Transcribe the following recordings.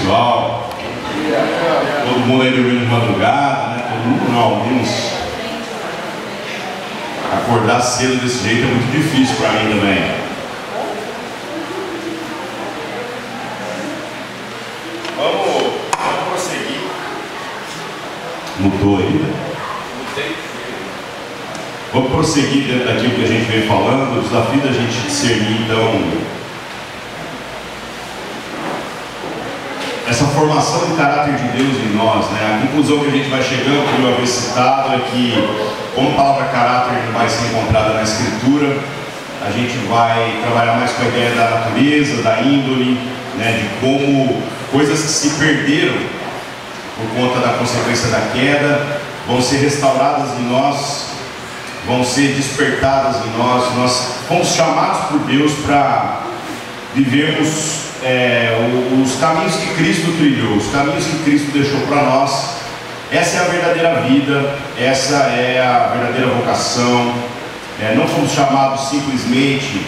pessoal. Todo mundo aí dormindo de madrugada, né? Todo mundo não, alguns. Acordar cedo desse jeito é muito difícil para mim também. Vamos, vamos prosseguir. Mudou aí, né? Vamos prosseguir dentro daquilo que a gente vem falando, o desafio da gente discernir então essa formação de caráter de Deus em nós, né? A conclusão que a gente vai chegando, como eu havia citado, é que como a palavra caráter não vai ser encontrada na escritura, a gente vai trabalhar mais com a ideia da natureza, da índole, né? de como coisas que se perderam por conta da consequência da queda vão ser restauradas em nós, vão ser despertadas em nós. Nós fomos chamados por Deus para vivermos é, os caminhos que Cristo trilhou, os caminhos que Cristo deixou para nós. Essa é a verdadeira vida, essa é a verdadeira vocação. É, não fomos chamados simplesmente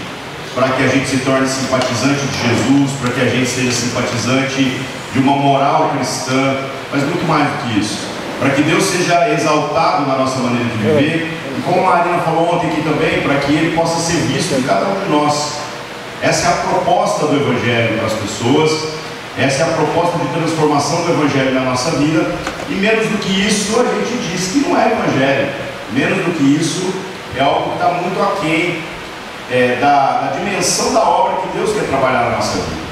para que a gente se torne simpatizante de Jesus, para que a gente seja simpatizante de uma moral cristã, mas muito mais do que isso. Para que Deus seja exaltado na nossa maneira de viver, e como a Marina falou ontem aqui também, para que Ele possa ser visto em cada um de nós. Essa é a proposta do Evangelho para as pessoas, essa é a proposta de transformação do Evangelho na nossa vida, e menos do que isso a gente diz que não é Evangelho, menos do que isso é algo que está muito aquém é, da, da dimensão da obra que Deus quer trabalhar na nossa vida.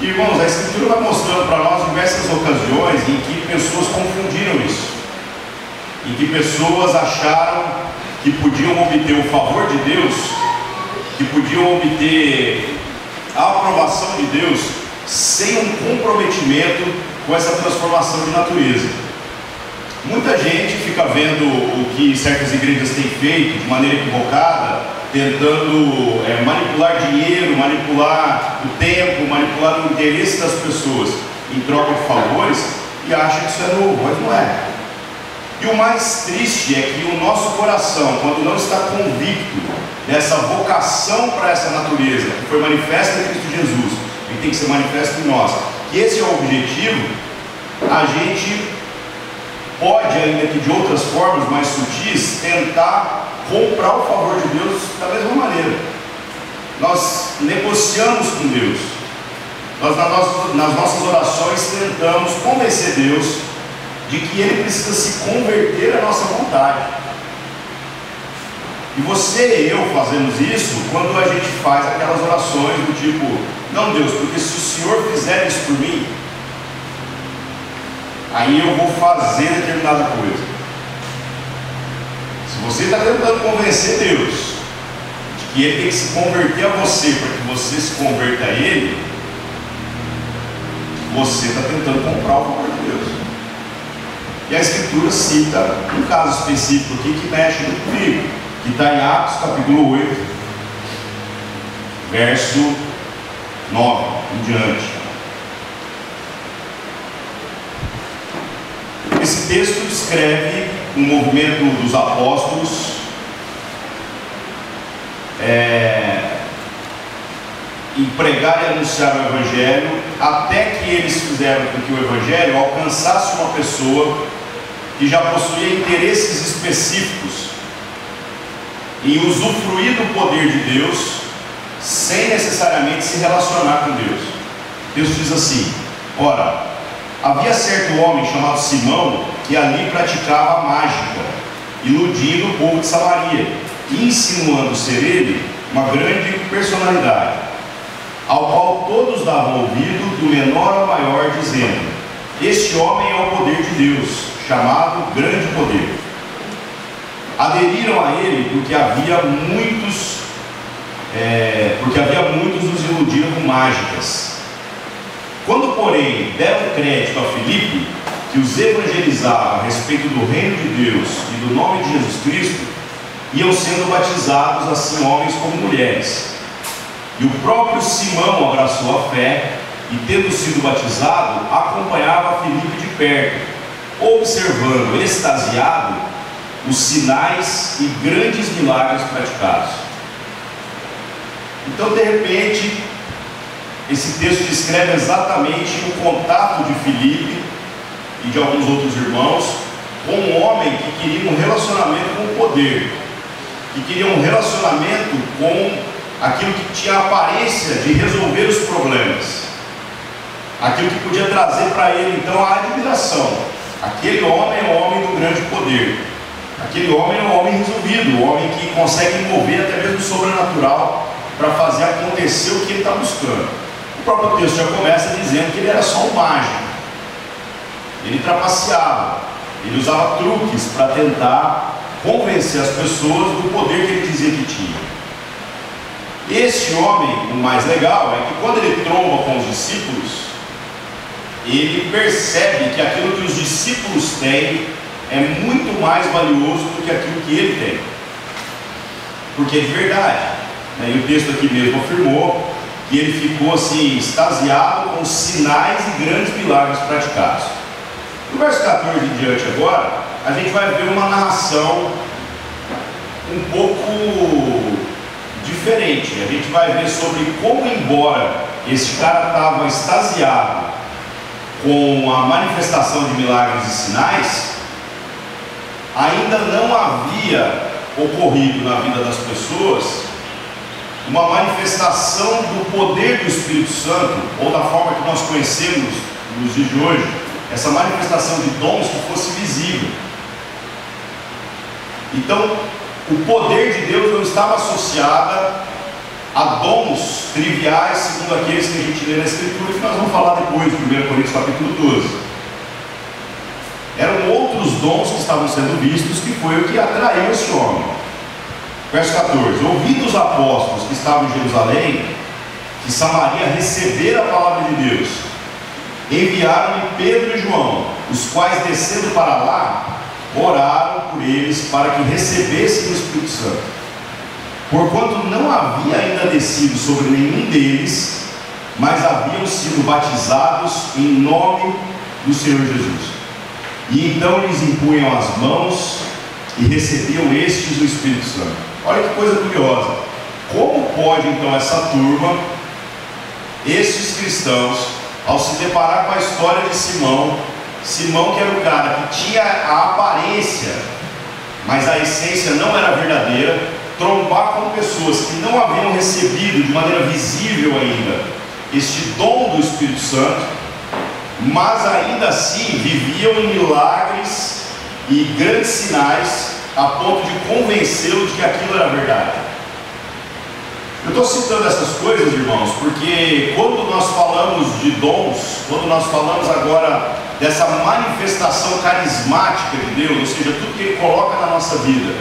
E, irmãos, a Escritura vai mostrando para nós diversas ocasiões em que pessoas confundiram isso, em que pessoas acharam que podiam obter o favor de Deus, que podiam obter a aprovação de Deus sem um comprometimento com essa transformação de natureza. Muita gente fica vendo o que certas igrejas têm feito de maneira equivocada tentando é, manipular dinheiro, manipular o tempo, manipular o interesse das pessoas em troca de favores e acha que isso é novo, mas não é. E o mais triste é que o nosso coração, quando não está convicto dessa vocação para essa natureza que foi manifesta em Cristo Jesus, e tem que ser manifesto em nós, que esse é o objetivo, a gente pode, ainda que de outras formas mais sutis, tentar comprar o favor de Deus da mesma maneira. Nós negociamos com Deus. Nós, nas nossas orações, tentamos convencer Deus de que Ele precisa se converter à nossa vontade. E você e eu fazemos isso quando a gente faz aquelas orações do tipo: Não, Deus, porque se o Senhor fizer isso por mim, aí eu vou fazer determinada coisa. Se você está tentando convencer Deus de que Ele tem que se converter a você para que você se converta a Ele, você está tentando comprar o favor de Deus. E a Escritura cita um caso específico aqui que mexe muito comigo, que está em Atos capítulo 8, verso 9 em diante. Esse texto descreve um movimento dos apóstolos é, em pregar e anunciar o Evangelho, até que eles fizeram com que o Evangelho alcançasse uma pessoa que já possuía interesses específicos em usufruir do poder de Deus sem necessariamente se relacionar com Deus. Deus diz assim: ora, Havia certo homem chamado Simão que ali praticava mágica, iludindo o povo de Samaria insinuando ser ele uma grande personalidade, ao qual todos davam ouvido, do menor ao maior, dizendo: Este homem é o poder de Deus, chamado Grande Poder. Aderiram a ele porque havia muitos, é, porque havia muitos os iludindo com mágicas quando, porém, deram crédito a Filipe, que os evangelizava a respeito do reino de Deus e do nome de Jesus Cristo, iam sendo batizados assim homens como mulheres. E o próprio Simão abraçou a fé e, tendo sido batizado, acompanhava Filipe de perto, observando, extasiado, os sinais e grandes milagres praticados. Então, de repente, esse texto descreve exatamente o contato de Filipe e de alguns outros irmãos com um homem que queria um relacionamento com o poder, que queria um relacionamento com aquilo que tinha a aparência de resolver os problemas, aquilo que podia trazer para ele então a admiração. Aquele homem é o homem do grande poder, aquele homem é o homem resolvido, o homem que consegue mover até mesmo o sobrenatural para fazer acontecer o que ele está buscando. O próprio texto já começa dizendo que ele era só um mágico, ele trapaceava, ele usava truques para tentar convencer as pessoas do poder que ele dizia que tinha. Esse homem, o mais legal é que quando ele tromba com os discípulos, ele percebe que aquilo que os discípulos têm é muito mais valioso do que aquilo que ele tem. Porque é de verdade. Né? E o texto aqui mesmo afirmou que ele ficou assim, extasiado com sinais e grandes milagres praticados. No verso 14 em diante agora, a gente vai ver uma narração um pouco diferente. A gente vai ver sobre como, embora esse cara estava extasiado com a manifestação de milagres e sinais, ainda não havia ocorrido na vida das pessoas uma manifestação do poder do Espírito Santo, ou da forma que nós conhecemos nos dias de hoje, essa manifestação de dons que fosse visível. Então, o poder de Deus não estava associado a dons triviais, segundo aqueles que a gente lê na Escritura, que nós vamos falar depois, 1 Coríntios capítulo 12. Eram outros dons que estavam sendo vistos, que foi o que atraiu esse homem. Verso 14: Ouvindo os apóstolos que estavam em Jerusalém, que Samaria recebera a palavra de Deus, enviaram-lhe Pedro e João, os quais descendo para lá, oraram por eles para que recebessem o Espírito Santo. Porquanto não havia ainda descido sobre nenhum deles, mas haviam sido batizados em nome do Senhor Jesus. E então eles impunham as mãos e recebiam estes o Espírito Santo. Olha que coisa curiosa. Como pode então essa turma, esses cristãos, ao se deparar com a história de Simão, Simão que era o cara que tinha a aparência, mas a essência não era verdadeira, trombar com pessoas que não haviam recebido de maneira visível ainda este dom do Espírito Santo, mas ainda assim viviam em milagres e grandes sinais a ponto de convencê-lo de que aquilo era verdade. Eu estou citando essas coisas, irmãos, porque quando nós falamos de dons, quando nós falamos agora dessa manifestação carismática de Deus, ou seja, tudo que Ele coloca na nossa vida,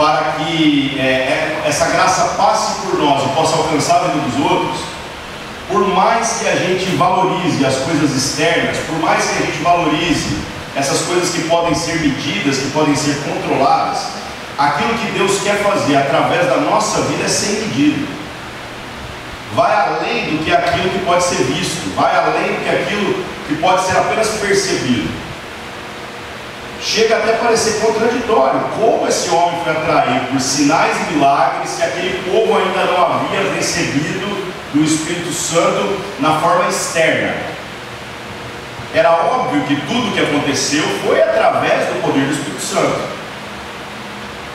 para que é, é, essa graça passe por nós e possa alcançar a vida dos outros, por mais que a gente valorize as coisas externas, por mais que a gente valorize essas coisas que podem ser medidas, que podem ser controladas, aquilo que Deus quer fazer através da nossa vida é sem medida vai além do que aquilo que pode ser visto, vai além do que aquilo que pode ser apenas percebido. Chega até a parecer contraditório como esse homem foi atraído por sinais e milagres que aquele povo ainda não havia recebido do Espírito Santo na forma externa. Era óbvio que tudo o que aconteceu foi através do poder do Espírito Santo.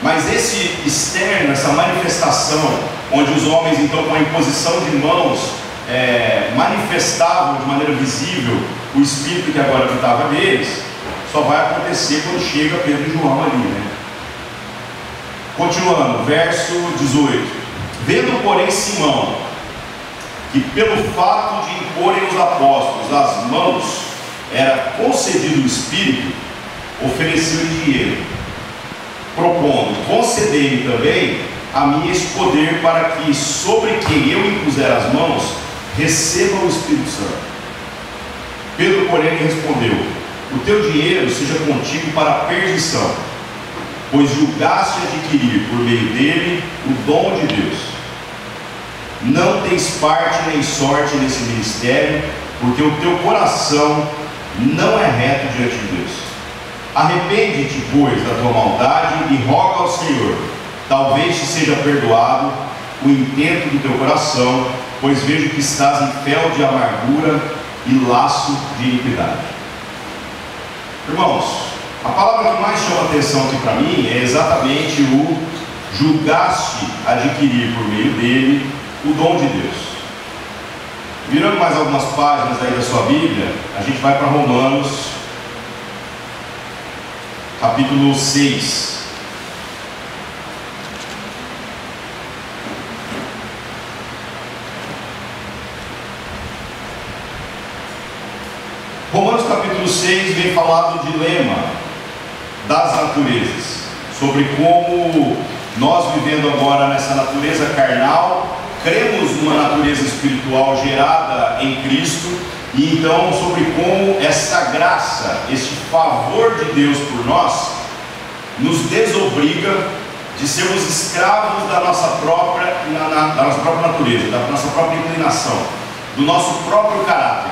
Mas esse externo, essa manifestação, onde os homens então com a imposição de mãos é, manifestavam de maneira visível o Espírito que agora habitava neles, só vai acontecer quando chega Pedro e João ali, né? Continuando, verso 18. Vendo, porém, Simão, que pelo fato de imporem os apóstolos as mãos era concedido o Espírito, ofereceu-lhe dinheiro, propondo conceder-lhe também a mim esse poder para que sobre quem eu impuser as mãos receba o Espírito Santo. Pedro, porém, respondeu: O teu dinheiro seja contigo para a perdição, pois julgaste adquirir por meio dele o dom de Deus. Não tens parte nem sorte nesse ministério, porque o teu coração não é reto diante de Deus. Arrepende-te, pois, da tua maldade e roga ao Senhor, talvez te seja perdoado o intento do teu coração, pois vejo que estás em fel de amargura e laço de iniquidade. Irmãos, a palavra que mais chama atenção aqui para mim é exatamente o julgaste adquirir por meio dele o dom de Deus. Virando mais algumas páginas aí da sua Bíblia, a gente vai para Romanos, capítulo 6. Romanos capítulo 6 vem falar do dilema das naturezas, sobre como nós vivendo agora nessa natureza carnal, cremos numa natureza espiritual gerada em Cristo, e então sobre como essa graça, este favor de Deus por nós, nos desobriga de sermos escravos da nossa própria, da nossa própria natureza, da nossa própria inclinação, do nosso próprio caráter.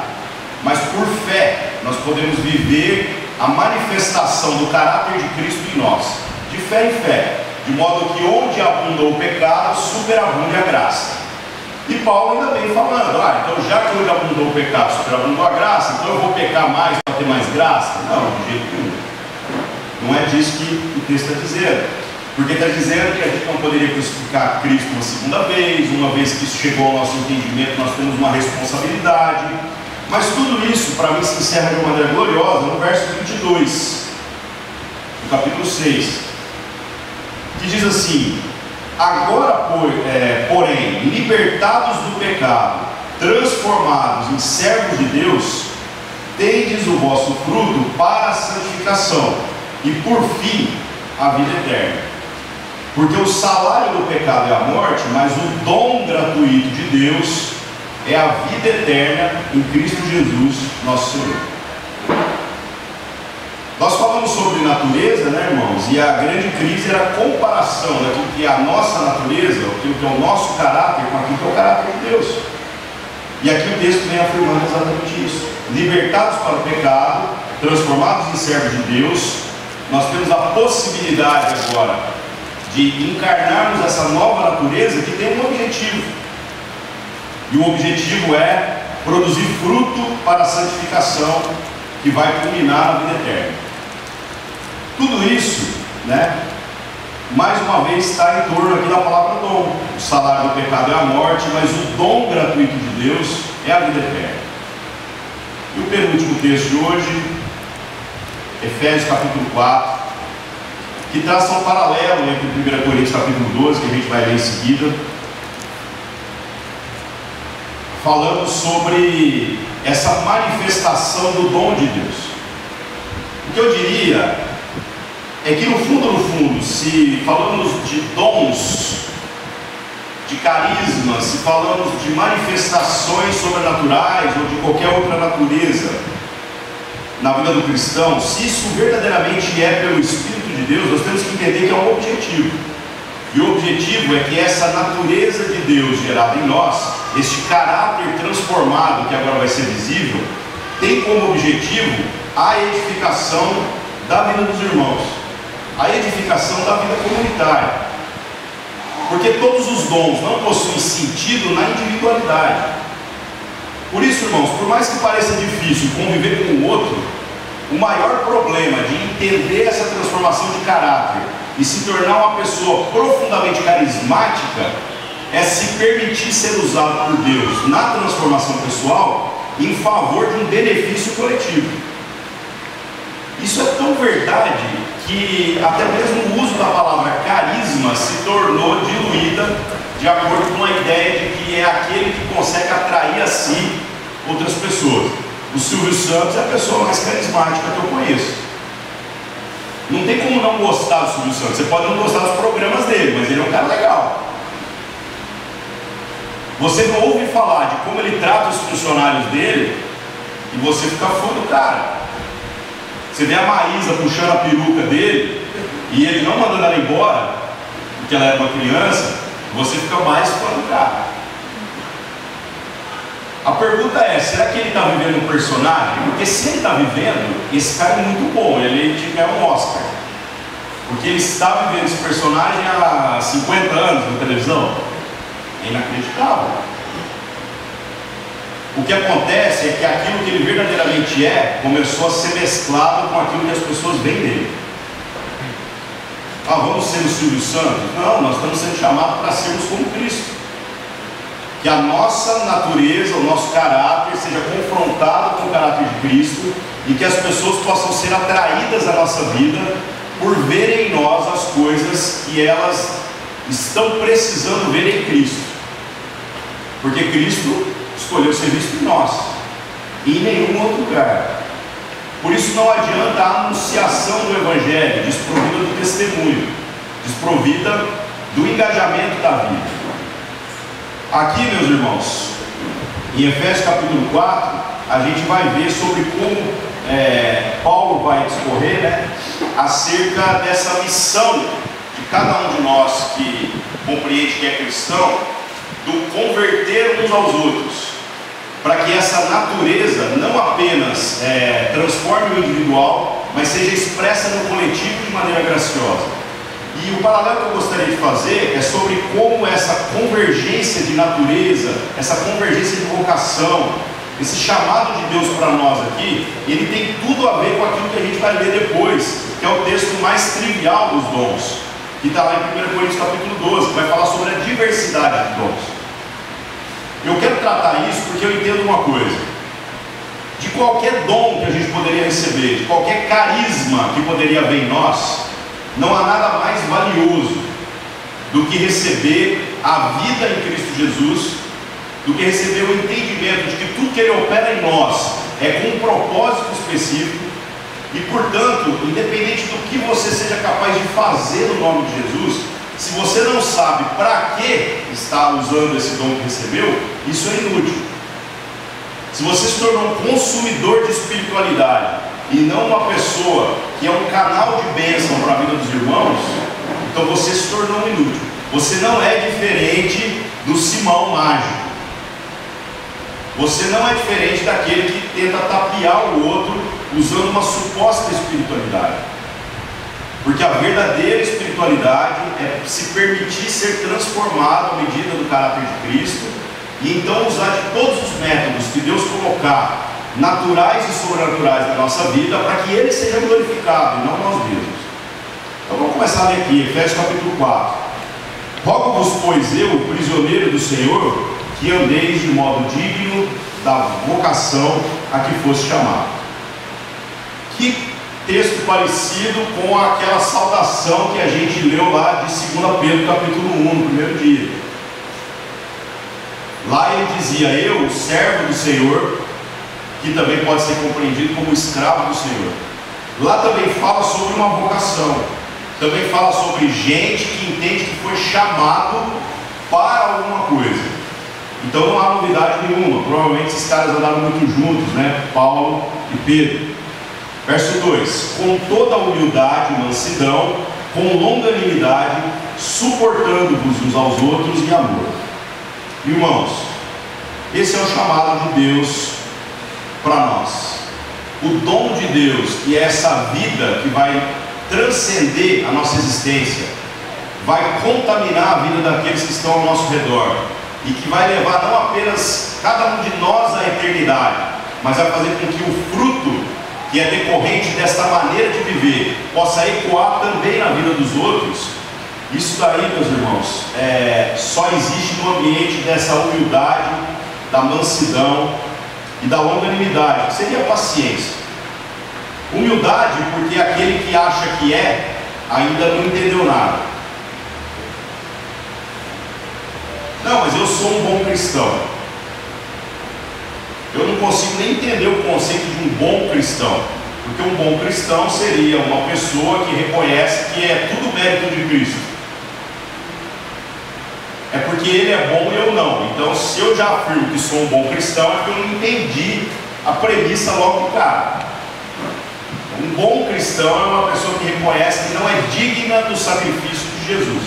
Mas por fé nós podemos viver a manifestação do caráter de Cristo em nós, de fé em fé, de modo que onde abundou o pecado, superabunde a graça. E Paulo ainda vem falando, ah, então já que onde abundou o pecado, superabundou a graça, então eu vou pecar mais para ter mais graça? Não, de jeito nenhum. Não é disso que o texto está dizendo. Porque está dizendo que a gente não poderia crucificar Cristo uma segunda vez, uma vez que isso chegou ao nosso entendimento, nós temos uma responsabilidade. Mas tudo isso, para mim, se encerra de uma maneira gloriosa no verso 22, do capítulo 6, que diz assim: Agora, é, porém, libertados do pecado, transformados em servos de Deus, tendes o vosso fruto para a santificação e, por fim, a vida eterna. Porque o salário do pecado é a morte, mas o dom gratuito de Deus é a vida eterna em Cristo Jesus, nosso Senhor. Nós falamos sobre natureza, né, irmãos? E a grande crise era a comparação daquilo que é a nossa natureza, aquilo que é o nosso caráter, com aquilo que é o caráter de Deus. E aqui o texto vem afirmando exatamente isso. Libertados para o pecado, transformados em servos de Deus, nós temos a possibilidade agora de encarnarmos essa nova natureza que tem um objetivo. E o objetivo é produzir fruto para a santificação que vai culminar na vida eterna. Tudo isso, né, mais uma vez está em torno aqui da palavra dom. O salário do pecado é a morte, mas o dom gratuito de Deus é a vida eterna. E o penúltimo texto de hoje, Efésios capítulo 4, que traça um paralelo entre 1 Coríntios capítulo 12, que a gente vai ler em seguida, falando sobre essa manifestação do dom de Deus. O que eu diria é que no fundo, no fundo, se falamos de dons, de carisma, se falamos de manifestações sobrenaturais ou de qualquer outra natureza na vida do cristão, se isso verdadeiramente é pelo Espírito de Deus, nós temos que entender que é um objetivo. E o objetivo é que essa natureza de Deus gerada em nós, este caráter transformado que agora vai ser visível, tem como objetivo a edificação da vida dos irmãos a edificação da vida comunitária. Porque todos os dons não possuem sentido na individualidade. Por isso, irmãos, por mais que pareça difícil conviver com o outro, o maior problema de entender essa transformação de caráter e se tornar uma pessoa profundamente carismática é se permitir ser usado por Deus na transformação pessoal em favor de um benefício coletivo. Isso é tão verdade que até mesmo o uso da palavra carisma se tornou diluída de acordo com a ideia de que é aquele que consegue atrair a si outras pessoas. O Silvio Santos é a pessoa mais carismática que eu conheço. Não tem como não gostar do Silvio Santos. Você pode não gostar dos programas dele, mas ele é um cara legal. Você não ouve falar de como ele trata os funcionários dele e você fica fã do cara. Você vê a Maísa puxando a peruca dele e ele não mandando ela embora, porque ela era uma criança, você fica mais fã do cara. A pergunta é, será que ele está vivendo um personagem? Porque se ele está vivendo, esse cara é muito bom, ele que ganhar um Oscar. Porque ele está vivendo esse personagem há 50 anos na televisão. É inacreditável. O que acontece é que aquilo que ele verdadeiramente é começou a ser mesclado com aquilo que as pessoas veem dele. Ah, vamos ser o Silvio Santos? Não, nós estamos sendo chamados para sermos como Cristo. Que a nossa natureza, o nosso caráter seja confrontado com o caráter de Cristo e que as pessoas possam ser atraídas à nossa vida por verem em nós as coisas que elas estão precisando ver em Cristo. Porque Cristo escolheu ser visto em nós e em nenhum outro lugar. Por isso não adianta a anunciação do Evangelho desprovida do testemunho, desprovida do engajamento da vida. Aqui, meus irmãos, em Efésios capítulo 4, a gente vai ver sobre como é, Paulo vai discorrer né, acerca dessa missão de cada um de nós que compreende que é cristão, do converter uns aos outros para que essa natureza não apenas é, transforme o individual, mas seja expressa no coletivo de maneira graciosa. E o paralelo que eu gostaria de fazer é sobre como essa convergência de natureza, essa convergência de vocação, esse chamado de Deus para nós aqui, ele tem tudo a ver com aquilo que a gente vai ler depois, que é o texto mais trivial dos dons, que está lá em 1 Coríntios capítulo 12, que vai falar sobre a diversidade de dons. Eu quero tratar isso porque eu entendo uma coisa. De qualquer dom que a gente poderia receber, de qualquer carisma que poderia haver em nós, não há nada mais valioso do que receber a vida em Cristo Jesus, do que receber o entendimento de que tudo que Ele opera em nós é com um propósito específico e, portanto, independente do que você seja capaz de fazer no nome de Jesus, se você não sabe para que está usando esse dom que recebeu, isso é inútil. Se você se tornou um consumidor de espiritualidade e não uma pessoa que é um canal de bênção para a vida dos irmãos, então você se tornou um inútil. Você não é diferente do Simão mágico. Você não é diferente daquele que tenta tapear o outro usando uma suposta espiritualidade. Porque a verdadeira espiritualidade é se permitir ser transformado à medida do caráter de Cristo e então usar de todos os métodos que Deus colocar, naturais e sobrenaturais na nossa vida, para que Ele seja glorificado e não nós mesmos. Então vamos começar a ler aqui, Efésios capítulo 4. Rogo-vos, pois eu, prisioneiro do Senhor, que andeis de modo digno da vocação a que fosse chamado. Que texto parecido com aquela saudação que a gente leu lá de 2 Pedro capítulo 1, no primeiro dia. Lá ele dizia, eu, servo do Senhor, que também pode ser compreendido como escravo do Senhor. Lá também fala sobre uma vocação, também fala sobre gente que entende que foi chamado para alguma coisa. Então não há novidade nenhuma. Provavelmente esses caras andaram muito juntos, né? Paulo e Pedro. Verso 2: Com toda humildade e mansidão, com longanimidade, suportando-vos uns aos outros em amor. Irmãos, esse é o chamado de Deus para nós. O dom de Deus, que é essa vida que vai transcender a nossa existência, vai contaminar a vida daqueles que estão ao nosso redor e que vai levar não apenas cada um de nós à eternidade, mas vai fazer com que o fruto que é decorrente desta maneira de viver possa ecoar também na vida dos outros, isso daí, meus irmãos, é, só existe no ambiente dessa humildade, da mansidão e da longanimidade, que seria a paciência. Humildade, porque aquele que acha que é, ainda não entendeu nada. Não, mas eu sou um bom cristão. Eu não consigo nem entender o conceito de um bom cristão. Porque um bom cristão seria uma pessoa que reconhece que é tudo mérito de Cristo. É porque ele é bom e eu não. Então, se eu já afirmo que sou um bom cristão, é porque eu não entendi a premissa logo do cara. Um bom cristão é uma pessoa que reconhece que não é digna do sacrifício de Jesus.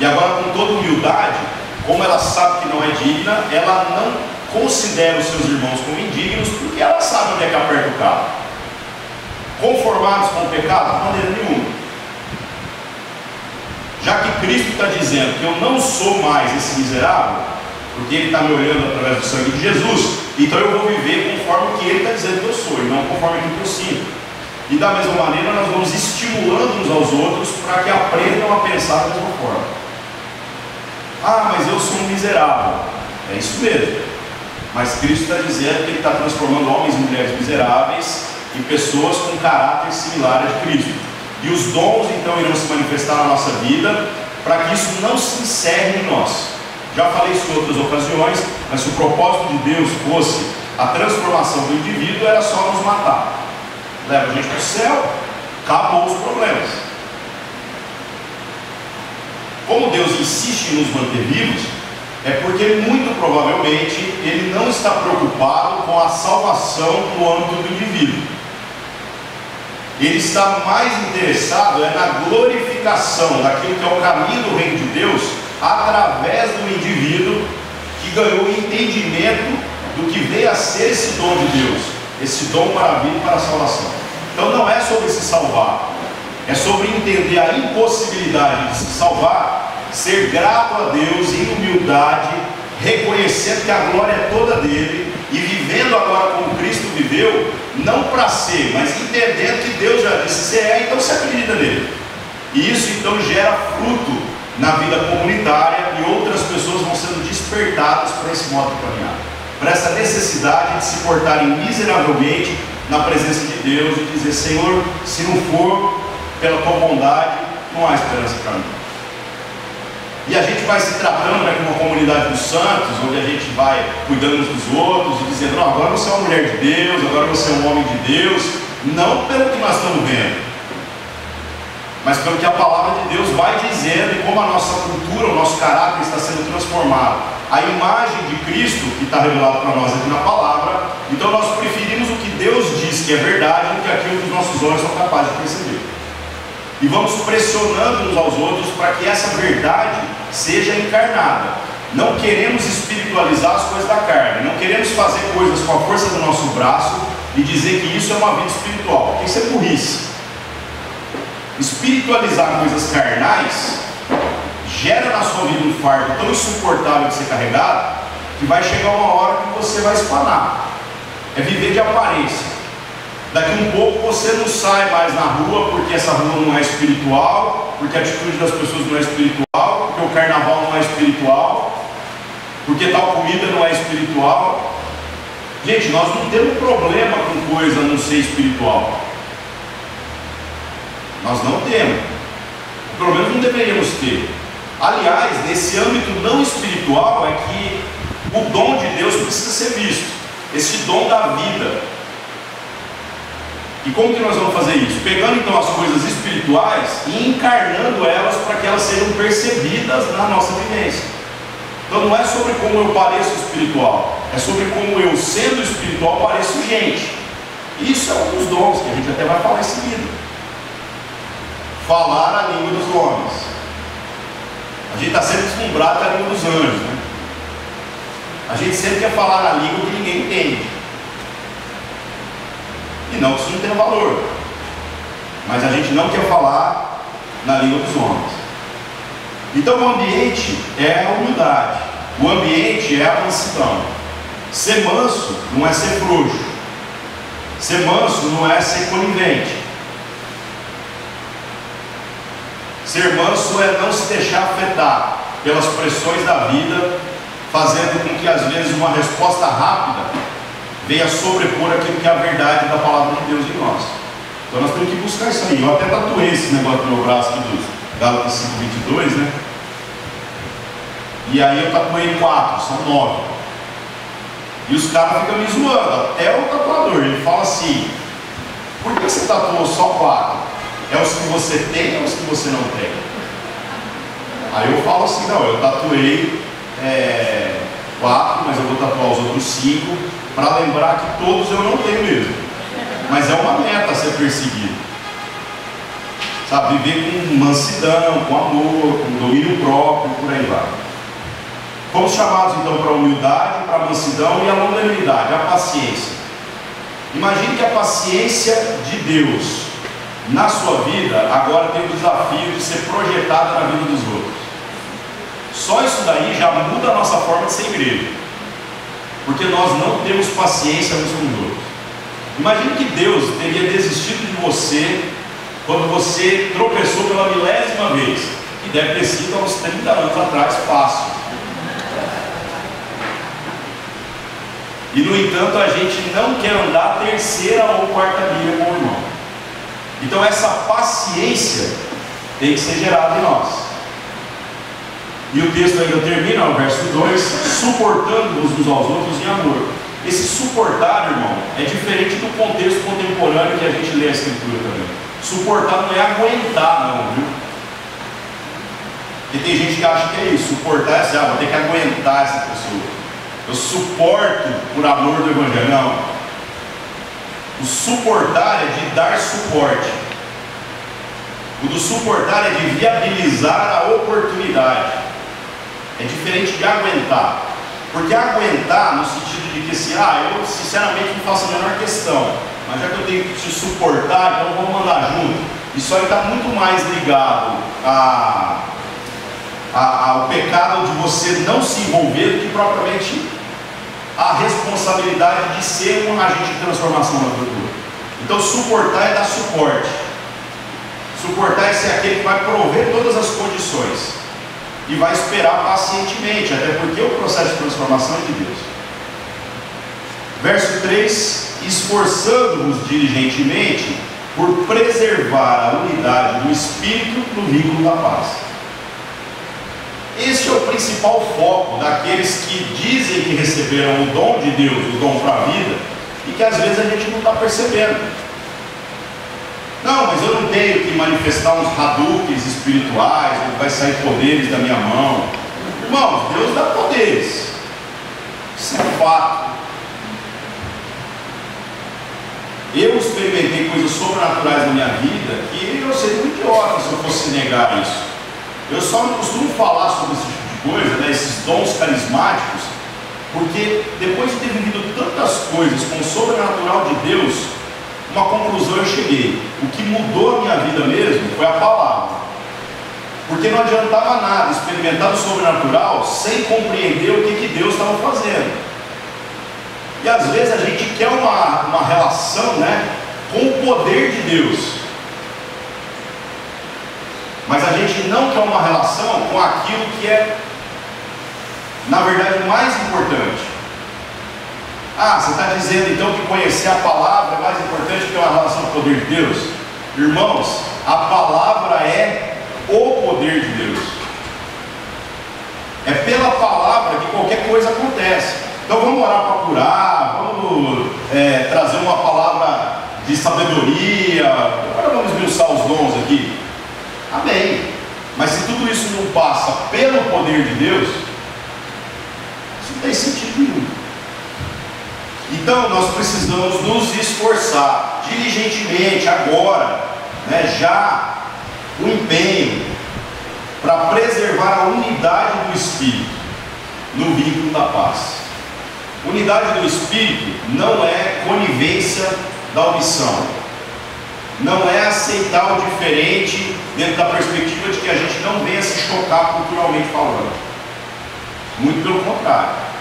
E agora, com toda humildade, como ela sabe que não é digna, ela não considera os seus irmãos como indignos porque ela sabe onde é que aperta o carro. Conformados com o pecado? De maneira nenhuma. Já que Cristo está dizendo que eu não sou mais esse miserável, porque Ele está me olhando através do sangue de Jesus, então eu vou viver conforme o que Ele está dizendo que eu sou, e não conforme aquilo que eu sinto. E da mesma maneira, nós vamos estimulando uns aos outros para que aprendam a pensar da mesma forma. Ah, mas eu sou um miserável. É isso mesmo. Mas Cristo está dizendo que Ele está transformando homens e mulheres miseráveis em pessoas com caráter similar a de Cristo. E os dons então irão se manifestar na nossa vida para que isso não se encerre em nós. Já falei isso em outras ocasiões, mas se o propósito de Deus fosse a transformação do indivíduo, era só nos matar. Leva a gente para o céu, acabou os problemas. Como Deus insiste em nos manter vivos, é porque muito provavelmente Ele não está preocupado com a salvação no âmbito do indivíduo. Ele está mais interessado é na glorificação daquilo que é o caminho do reino de Deus através do indivíduo que ganhou o entendimento do que veio a ser esse dom de Deus, esse dom para a vida e para a salvação. Então não é sobre se salvar, é sobre entender a impossibilidade de se salvar, ser grato a Deus em humildade, reconhecendo que a glória é toda dele e vivendo agora como Cristo viveu, não para ser, mas entendendo que Deus já disse: você é, então você acredita nele. E isso então gera fruto na vida comunitária e outras pessoas vão sendo despertadas para esse modo de caminhar, para essa necessidade de se portarem miseravelmente na presença de Deus e dizer: Senhor, se não for pela tua bondade, não há esperança para mim. E a gente vai se tratando como uma comunidade dos santos, onde a gente vai cuidando uns dos outros e dizendo: não, agora você é uma mulher de Deus, agora você é um homem de Deus, não pelo que nós estamos vendo, mas pelo que a palavra de Deus vai dizendo e como a nossa cultura, o nosso caráter está sendo transformado. A imagem de Cristo que está revelada para nós aqui na palavra, então nós preferimos o que Deus diz que é verdade do que aquilo que os nossos olhos são capazes de perceber. E vamos pressionando uns aos outros para que essa verdade seja encarnada. Não queremos espiritualizar as coisas da carne, não queremos fazer coisas com a força do nosso braço e dizer que isso é uma vida espiritual, porque isso é burrice. Espiritualizar coisas carnais gera na sua vida um fardo tão insuportável de ser carregado que vai chegar uma hora que você vai espanar. É viver de aparência. Daqui um pouco você não sai mais na rua porque essa rua não é espiritual, porque a atitude das pessoas não é espiritual, porque o carnaval não é espiritual, porque tal comida não é espiritual. Gente, nós não temos problema com coisa não ser espiritual. Nós não temos. Pelo menos não deveríamos ter. Aliás, nesse âmbito não espiritual é que o dom de Deus precisa ser visto. Esse dom da vida. E como que nós vamos fazer isso? Pegando então as coisas espirituais e encarnando elas para que elas sejam percebidas na nossa vivência. Então não é sobre como eu pareço espiritual, é sobre como eu, sendo espiritual, pareço gente. Isso é um dos dons que a gente até vai falar em seguida. Falar a língua dos homens. A gente está sempre deslumbrado com a língua dos anjos, né? A gente sempre quer falar na língua que ninguém entende. E não que isso não tenha valor. Mas a gente não quer falar na língua dos homens. Então o ambiente é a humildade. O ambiente é a mansidão. Ser manso não é ser frouxo. Ser manso não é ser conivente. Ser manso é não se deixar afetar pelas pressões da vida, fazendo com que às vezes uma resposta rápida venha sobrepor aquilo que é a verdade da palavra de Deus em nós. Então nós temos que buscar isso aí. Eu até tatuei esse negócio no meu braço aqui dos Gálatas 5,22, né? E aí eu tatuei quatro, são nove. E os caras ficam me zoando, até o tatuador, ele fala assim, por que você tatuou só quatro? É os que você tem ou os que você não tem? Aí eu falo assim, não, eu tatuei é, quatro, mas eu vou tatuar os outros cinco, para lembrar que todos eu não tenho mesmo. Mas é uma meta a ser perseguida. Sabe, viver com mansidão, com amor, com domínio próprio, por aí vai. Fomos chamados então para a humildade, para a mansidão e a longanimidade, a paciência. Imagine que a paciência de Deus na sua vida agora tem o desafio de ser projetada na vida dos outros. Só isso daí já muda a nossa forma de ser igreja. Porque nós não temos paciência uns com os outros. Imagine que Deus teria desistido de você quando você tropeçou pela milésima vez, que deve ter sido há uns 30 anos atrás, fácil. E no entanto a gente não quer andar terceira ou quarta milha com o irmão. Então essa paciência tem que ser gerada em nós. E o texto ainda termina, no verso 2, suportando-vos uns aos outros em amor. Esse suportar, irmão, é diferente do contexto contemporâneo que a gente lê a Escritura também. Suportar não é aguentar, não, viu? Porque tem gente que acha que é isso, suportar é assim, ah, vou ter que aguentar essa pessoa. Eu suporto por amor do Evangelho. Não. O suportar é de dar suporte. O do suportar é de viabilizar a oportunidade. É diferente de aguentar. Porque aguentar, no sentido de que assim, ah, eu sinceramente não faço a menor questão, mas já que eu tenho que te suportar, então vamos mandar junto. Isso aí está muito mais ligado a, a, ao pecado de você não se envolver do que propriamente a responsabilidade de ser um agente de transformação na cultura. Então, suportar é dar suporte. Suportar é ser aquele que vai prover todas as condições e vai esperar pacientemente, até porque o processo de transformação é de Deus. Verso 3: esforçando-vos diligentemente por preservar a unidade do Espírito no vínculo da paz. Este é o principal foco daqueles que dizem que receberam o dom de Deus, o dom para a vida, e que às vezes a gente não está percebendo. Não, mas eu não tenho que manifestar uns hadouks espirituais, vai sair poderes da minha mão. Irmão, Deus dá poderes. Isso é fato. Eu experimentei coisas sobrenaturais na minha vida que eu seria um idiota se eu fosse negar isso. Eu só não costumo falar sobre esse tipo de coisa, né, esses dons carismáticos, porque depois de ter vivido tantas coisas com o sobrenatural de Deus, uma conclusão eu cheguei. O que mudou a minha vida mesmo foi a palavra. Porque não adiantava nada experimentar o sobrenatural sem compreender o que, que Deus estava fazendo. E às vezes a gente quer uma, uma relação né, com o poder de Deus. Mas a gente não quer uma relação com aquilo que é, na verdade, mais importante. Ah, você está dizendo então que conhecer a palavra é mais importante que uma relação com o poder de Deus? Irmãos, a palavra é o poder de Deus. É pela palavra que qualquer coisa acontece. Então vamos orar para curar, vamos é, trazer uma palavra de sabedoria. Agora vamos esmiuçar os dons aqui. Amém. Mas se tudo isso não passa pelo poder de Deus, isso não tem sentido nenhum. Então nós precisamos nos esforçar diligentemente agora, né, já o empenho para preservar a unidade do Espírito no vínculo da paz. Unidade do Espírito não é conivência da omissão, não é aceitar o diferente dentro da perspectiva de que a gente não venha se chocar culturalmente falando. Muito pelo contrário.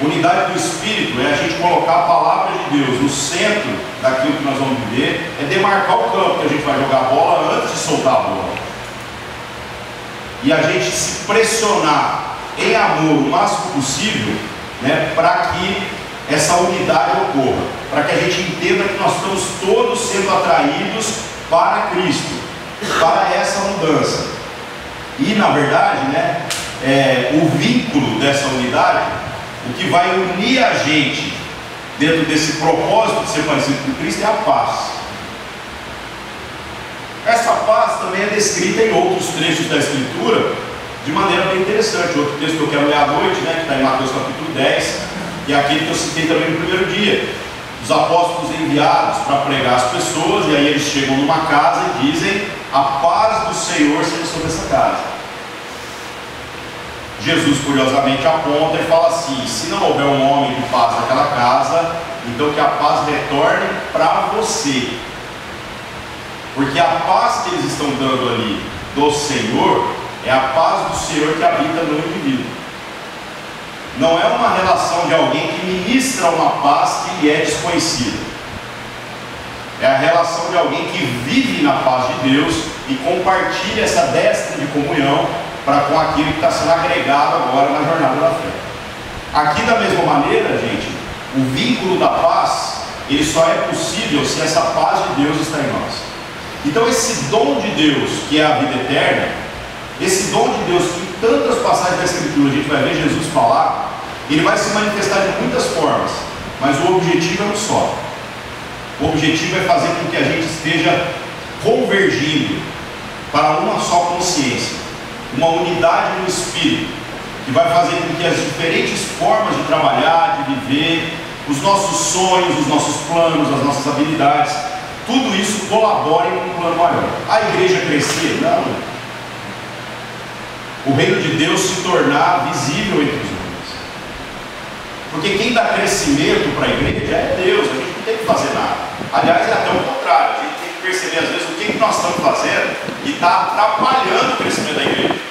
Unidade do Espírito é a gente colocar a palavra de Deus no centro daquilo que nós vamos viver, é demarcar o campo que a gente vai jogar a bola antes de soltar a bola. E a gente se pressionar em amor o máximo possível né, para que essa unidade ocorra, para que a gente entenda que nós estamos todos sendo atraídos para Cristo, para essa mudança. E na verdade, né, é, o vínculo dessa unidade o que vai unir a gente dentro desse propósito de ser parecido com Cristo é a paz. Essa paz também é descrita em outros trechos da Escritura de maneira bem interessante. Outro texto que eu quero ler à noite, né, que está em Mateus capítulo 10, e aquele que eu citei também no primeiro dia. Os apóstolos enviados para pregar as pessoas, e aí eles chegam numa casa e dizem: A paz do Senhor seja sobre essa casa. Jesus curiosamente aponta e fala assim: se não houver um homem de paz naquela casa, então que a paz retorne para você. Porque a paz que eles estão dando ali do Senhor é a paz do Senhor que habita no indivíduo. não é uma relação de alguém que ministra uma paz que lhe é desconhecida. É a relação de alguém que vive na paz de Deus e compartilha essa destra de comunhão para com aquilo que está sendo agregado agora na jornada da fé. Aqui da mesma maneira, gente, o vínculo da paz, ele só é possível se essa paz de Deus está em nós. Então esse dom de Deus, que é a vida eterna, esse dom de Deus que em tantas passagens da Escritura a gente vai ver Jesus falar, ele vai se manifestar de muitas formas, mas o objetivo é um só. O objetivo é fazer com que a gente esteja convergindo para uma só consciência, uma unidade no espírito, que vai fazer com que as diferentes formas de trabalhar, de viver, os nossos sonhos, os nossos planos, as nossas habilidades, tudo isso colabore com um plano maior. A igreja crescer? Não. O reino de Deus se tornar visível entre os homens. Porque quem dá crescimento para a igreja é Deus, a gente não tem que fazer nada. Aliás, é até o contrário, a gente tem que perceber às vezes o que, que nós estamos fazendo e está atrapalhando o crescimento da igreja.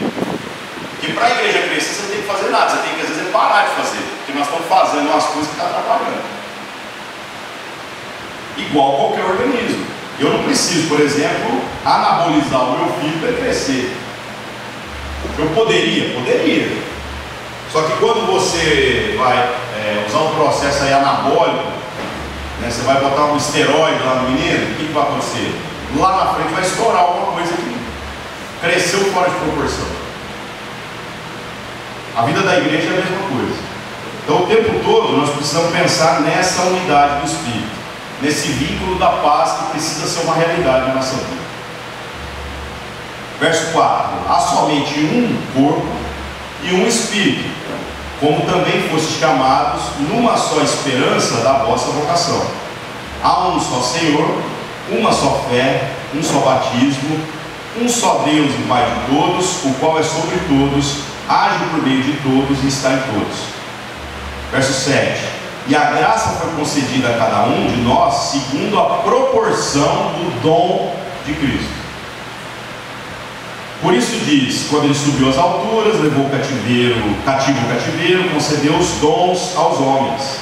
Porque para a igreja crescer, você não tem que fazer nada, você tem que às vezes parar de fazer, porque nós estamos fazendo umas coisas que estão tá atrapalhando igual qualquer organismo. Eu não preciso, por exemplo, anabolizar o meu filho para crescer. Eu poderia, poderia. Só que quando você vai é, usar um processo aí anabólico, né, você vai botar um esteroide lá no menino, o que, que vai acontecer? Lá na frente vai estourar alguma coisa que cresceu fora de proporção. A vida da igreja é a mesma coisa. Então o tempo todo nós precisamos pensar nessa unidade do Espírito nesse vínculo da paz que precisa ser uma realidade na nossa vida. Verso 4: Há somente um corpo e um espírito, como também fostes chamados numa só esperança da vossa vocação. Há um só Senhor, uma só fé, um só batismo, um só Deus e Pai de todos, o qual é sobre todos, age por meio de todos e está em todos. Verso 7 e a graça foi concedida a cada um de nós segundo a proporção do dom de Cristo. Por isso diz, quando ele subiu às alturas, levou o cativeiro, cativo o cativeiro, concedeu os dons aos homens.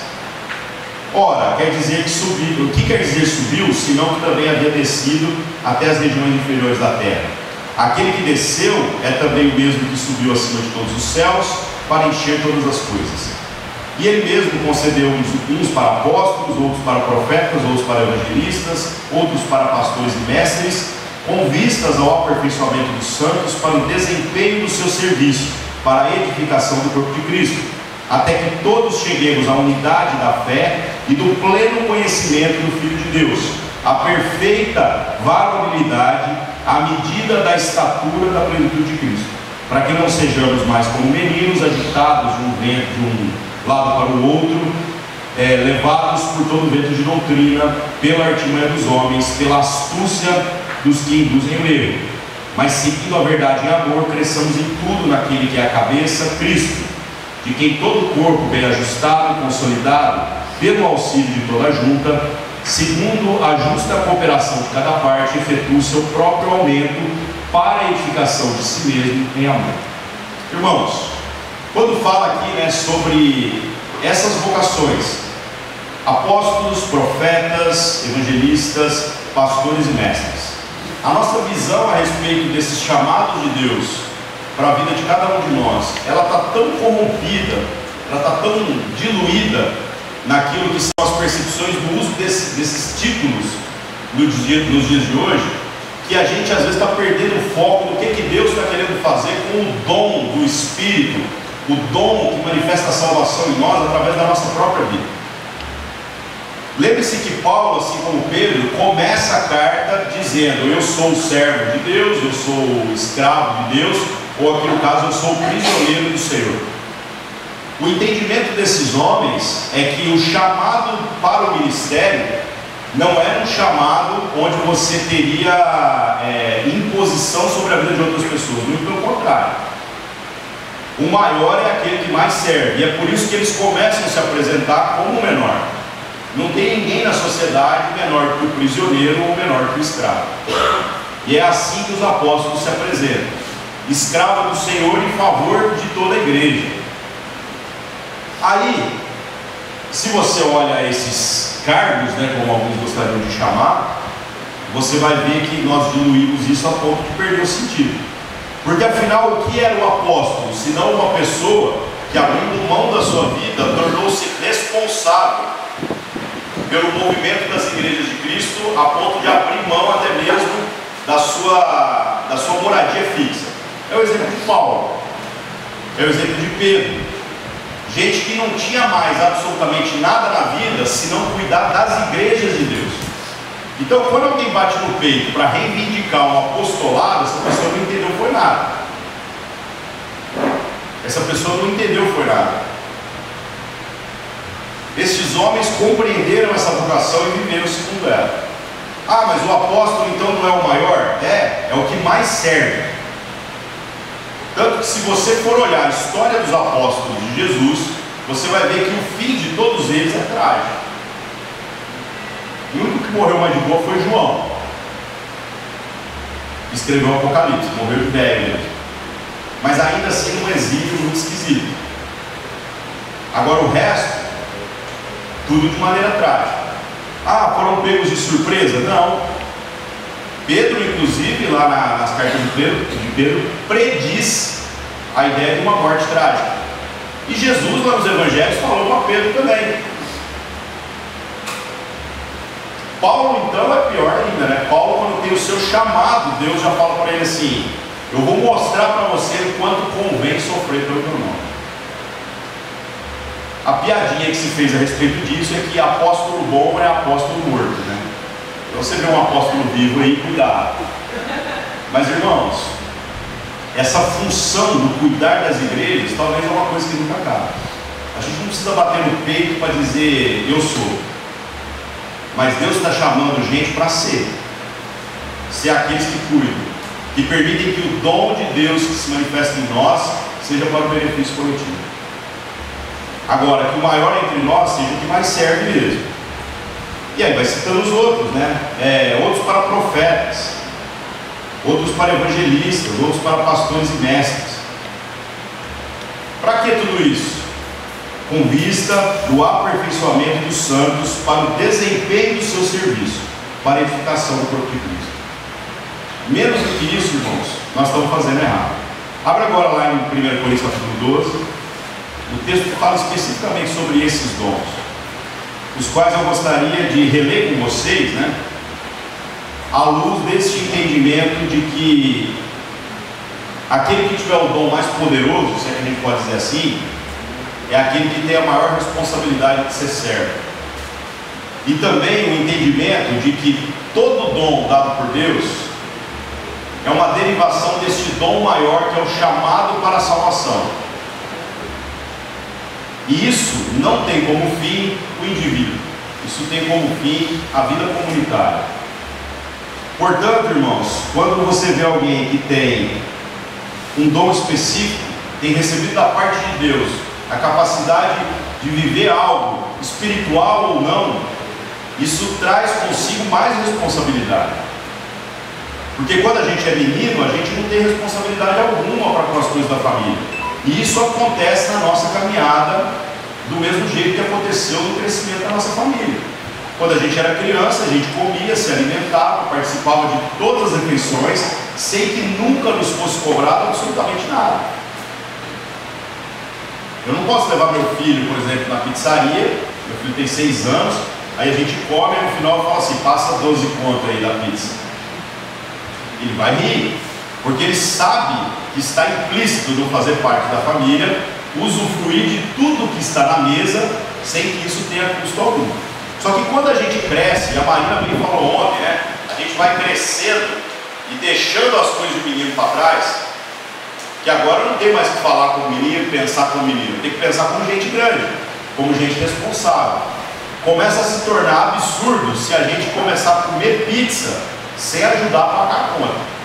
Ora, quer dizer que subiu, o que quer dizer subiu, senão que também havia descido até as regiões inferiores da terra. Aquele que desceu é também o mesmo que subiu acima de todos os céus para encher todas as coisas. E ele mesmo concedeu uns, uns para apóstolos, outros para profetas, outros para evangelistas, outros para pastores e mestres, com vistas ao aperfeiçoamento dos santos para o desempenho do seu serviço, para a edificação do corpo de Cristo, até que todos cheguemos à unidade da fé e do pleno conhecimento do Filho de Deus, a perfeita varonilidade à medida da estatura da plenitude de Cristo, para que não sejamos mais como meninos agitados de um vento, de um lado para o outro, é, levados por todo vento de doutrina, pela artimanha dos homens, pela astúcia dos que induzem o erro. Mas seguindo a verdade em amor, cresçamos em tudo naquele que é a cabeça, Cristo, de quem todo o corpo bem ajustado e consolidado, pelo auxílio de toda a junta, segundo a justa cooperação de cada parte, efetua seu próprio aumento para a edificação de si mesmo em amor. Irmãos, quando fala aqui né, sobre essas vocações, apóstolos, profetas, evangelistas, pastores e mestres, a nossa visão a respeito desses chamados de Deus para a vida de cada um de nós, ela está tão corrompida, ela está tão diluída naquilo que são as percepções do uso desse, desses títulos nos dias, de hoje, que a gente às vezes está perdendo o foco do que, que Deus está querendo fazer com o dom do Espírito o dom que manifesta a salvação em nós através da nossa própria vida. Lembre-se que Paulo, assim como Pedro, começa a carta dizendo: Eu sou servo de Deus, eu sou escravo de Deus, ou aqui no caso, eu sou prisioneiro do Senhor. O entendimento desses homens é que o chamado para o ministério não era um chamado onde você teria é, imposição sobre a vida de outras pessoas, muito pelo contrário. O maior é aquele que mais serve. E é por isso que eles começam a se apresentar como o menor. Não tem ninguém na sociedade menor que o prisioneiro ou menor que o escravo. E é assim que os apóstolos se apresentam: escravo do Senhor em favor de toda a igreja. Aí, se você olha esses cargos, né, como alguns gostariam de chamar, você vai ver que nós diluímos isso a ponto de perder o sentido. Porque afinal, o que era o apóstolo? Se não uma pessoa que, abrindo mão da sua vida, tornou-se responsável pelo movimento das igrejas de Cristo, a ponto de abrir mão até mesmo da sua, da sua moradia fixa. É o exemplo de Paulo, é o exemplo de Pedro. Gente que não tinha mais absolutamente nada na vida se não cuidar das igrejas de Deus. Então, quando alguém bate no peito para reivindicar um apostolado, essa pessoa não entendeu foi nada. Essa pessoa não entendeu foi nada. Estes homens compreenderam essa vocação e viveram segundo ela. Ah, mas o apóstolo então não é o maior? É, é o que mais serve. Tanto que se você for olhar a história dos apóstolos de Jesus, você vai ver que o fim de todos eles é trágico. O único que morreu mais de boa foi João. Escreveu o Apocalipse, morreu de velho. Mas ainda assim um exílio muito esquisito. Agora o resto, tudo de maneira trágica. Ah, foram pegos de surpresa? Não. Pedro, inclusive, lá na, nas cartas de Pedro, de Pedro, prediz a ideia de uma morte trágica. E Jesus, lá nos Evangelhos, falou para Pedro também. Paulo, então, é pior ainda, né? Paulo, quando tem o seu chamado, Deus já fala para ele assim: Eu vou mostrar para você o quanto convém sofrer pelo meu nome. A piadinha que se fez a respeito disso é que apóstolo bom é apóstolo morto, né? Então você vê um apóstolo vivo aí, cuidado. Mas irmãos, essa função do cuidar das igrejas talvez é uma coisa que nunca acaba. A gente não precisa bater no peito para dizer eu sou. Mas Deus está chamando gente para ser. Ser aqueles que cuidam. Que permitem que o dom de Deus que se manifesta em nós seja para o benefício coletivo. Agora, que o maior entre nós seja o que mais serve mesmo. E aí vai citando os outros, né? É, outros para profetas, outros para evangelistas, outros para pastores e mestres. Para que tudo isso? Com vista do aperfeiçoamento dos santos para o desempenho do seu serviço, para a edificação do corpo de Cristo. Menos do que isso, irmãos, nós estamos fazendo errado. Abra agora lá em 1 Coríntios capítulo 12, o texto fala especificamente sobre esses dons os quais eu gostaria de reler com vocês, né? À luz deste entendimento de que aquele que tiver o dom mais poderoso, se é que a gente pode dizer assim, é aquele que tem a maior responsabilidade de ser servo. E também o entendimento de que todo dom dado por Deus é uma derivação deste dom maior que é o chamado para a salvação. E isso não tem como fim o indivíduo, isso tem como fim a vida comunitária. Portanto, irmãos, quando você vê alguém que tem um dom específico, tem recebido da parte de Deus a capacidade de viver algo, espiritual ou não, isso traz consigo mais responsabilidade. Porque quando a gente é menino, a gente não tem responsabilidade alguma para com as coisas da família. E isso acontece na nossa caminhada do mesmo jeito que aconteceu no crescimento da nossa família. Quando a gente era criança, a gente comia, se alimentava, participava de todas as refeições, sem que nunca nos fosse cobrado absolutamente nada. Eu não posso levar meu filho, por exemplo, na pizzaria, meu filho tem seis anos, aí a gente come e no final fala assim, passa 12 conto aí da pizza. Ele vai rir, porque ele sabe que está implícito no fazer parte da família, usufruir de tudo que está na mesa, sem que isso tenha custo algum. Só que quando a gente cresce, e a Marina bem falou ontem, né? A gente vai crescendo e deixando as coisas do menino para trás, que agora não tem mais que falar com o menino, pensar com o menino, tem que pensar como gente grande, como gente responsável. Começa a se tornar absurdo se a gente começar a comer pizza sem ajudar a pagar a conta.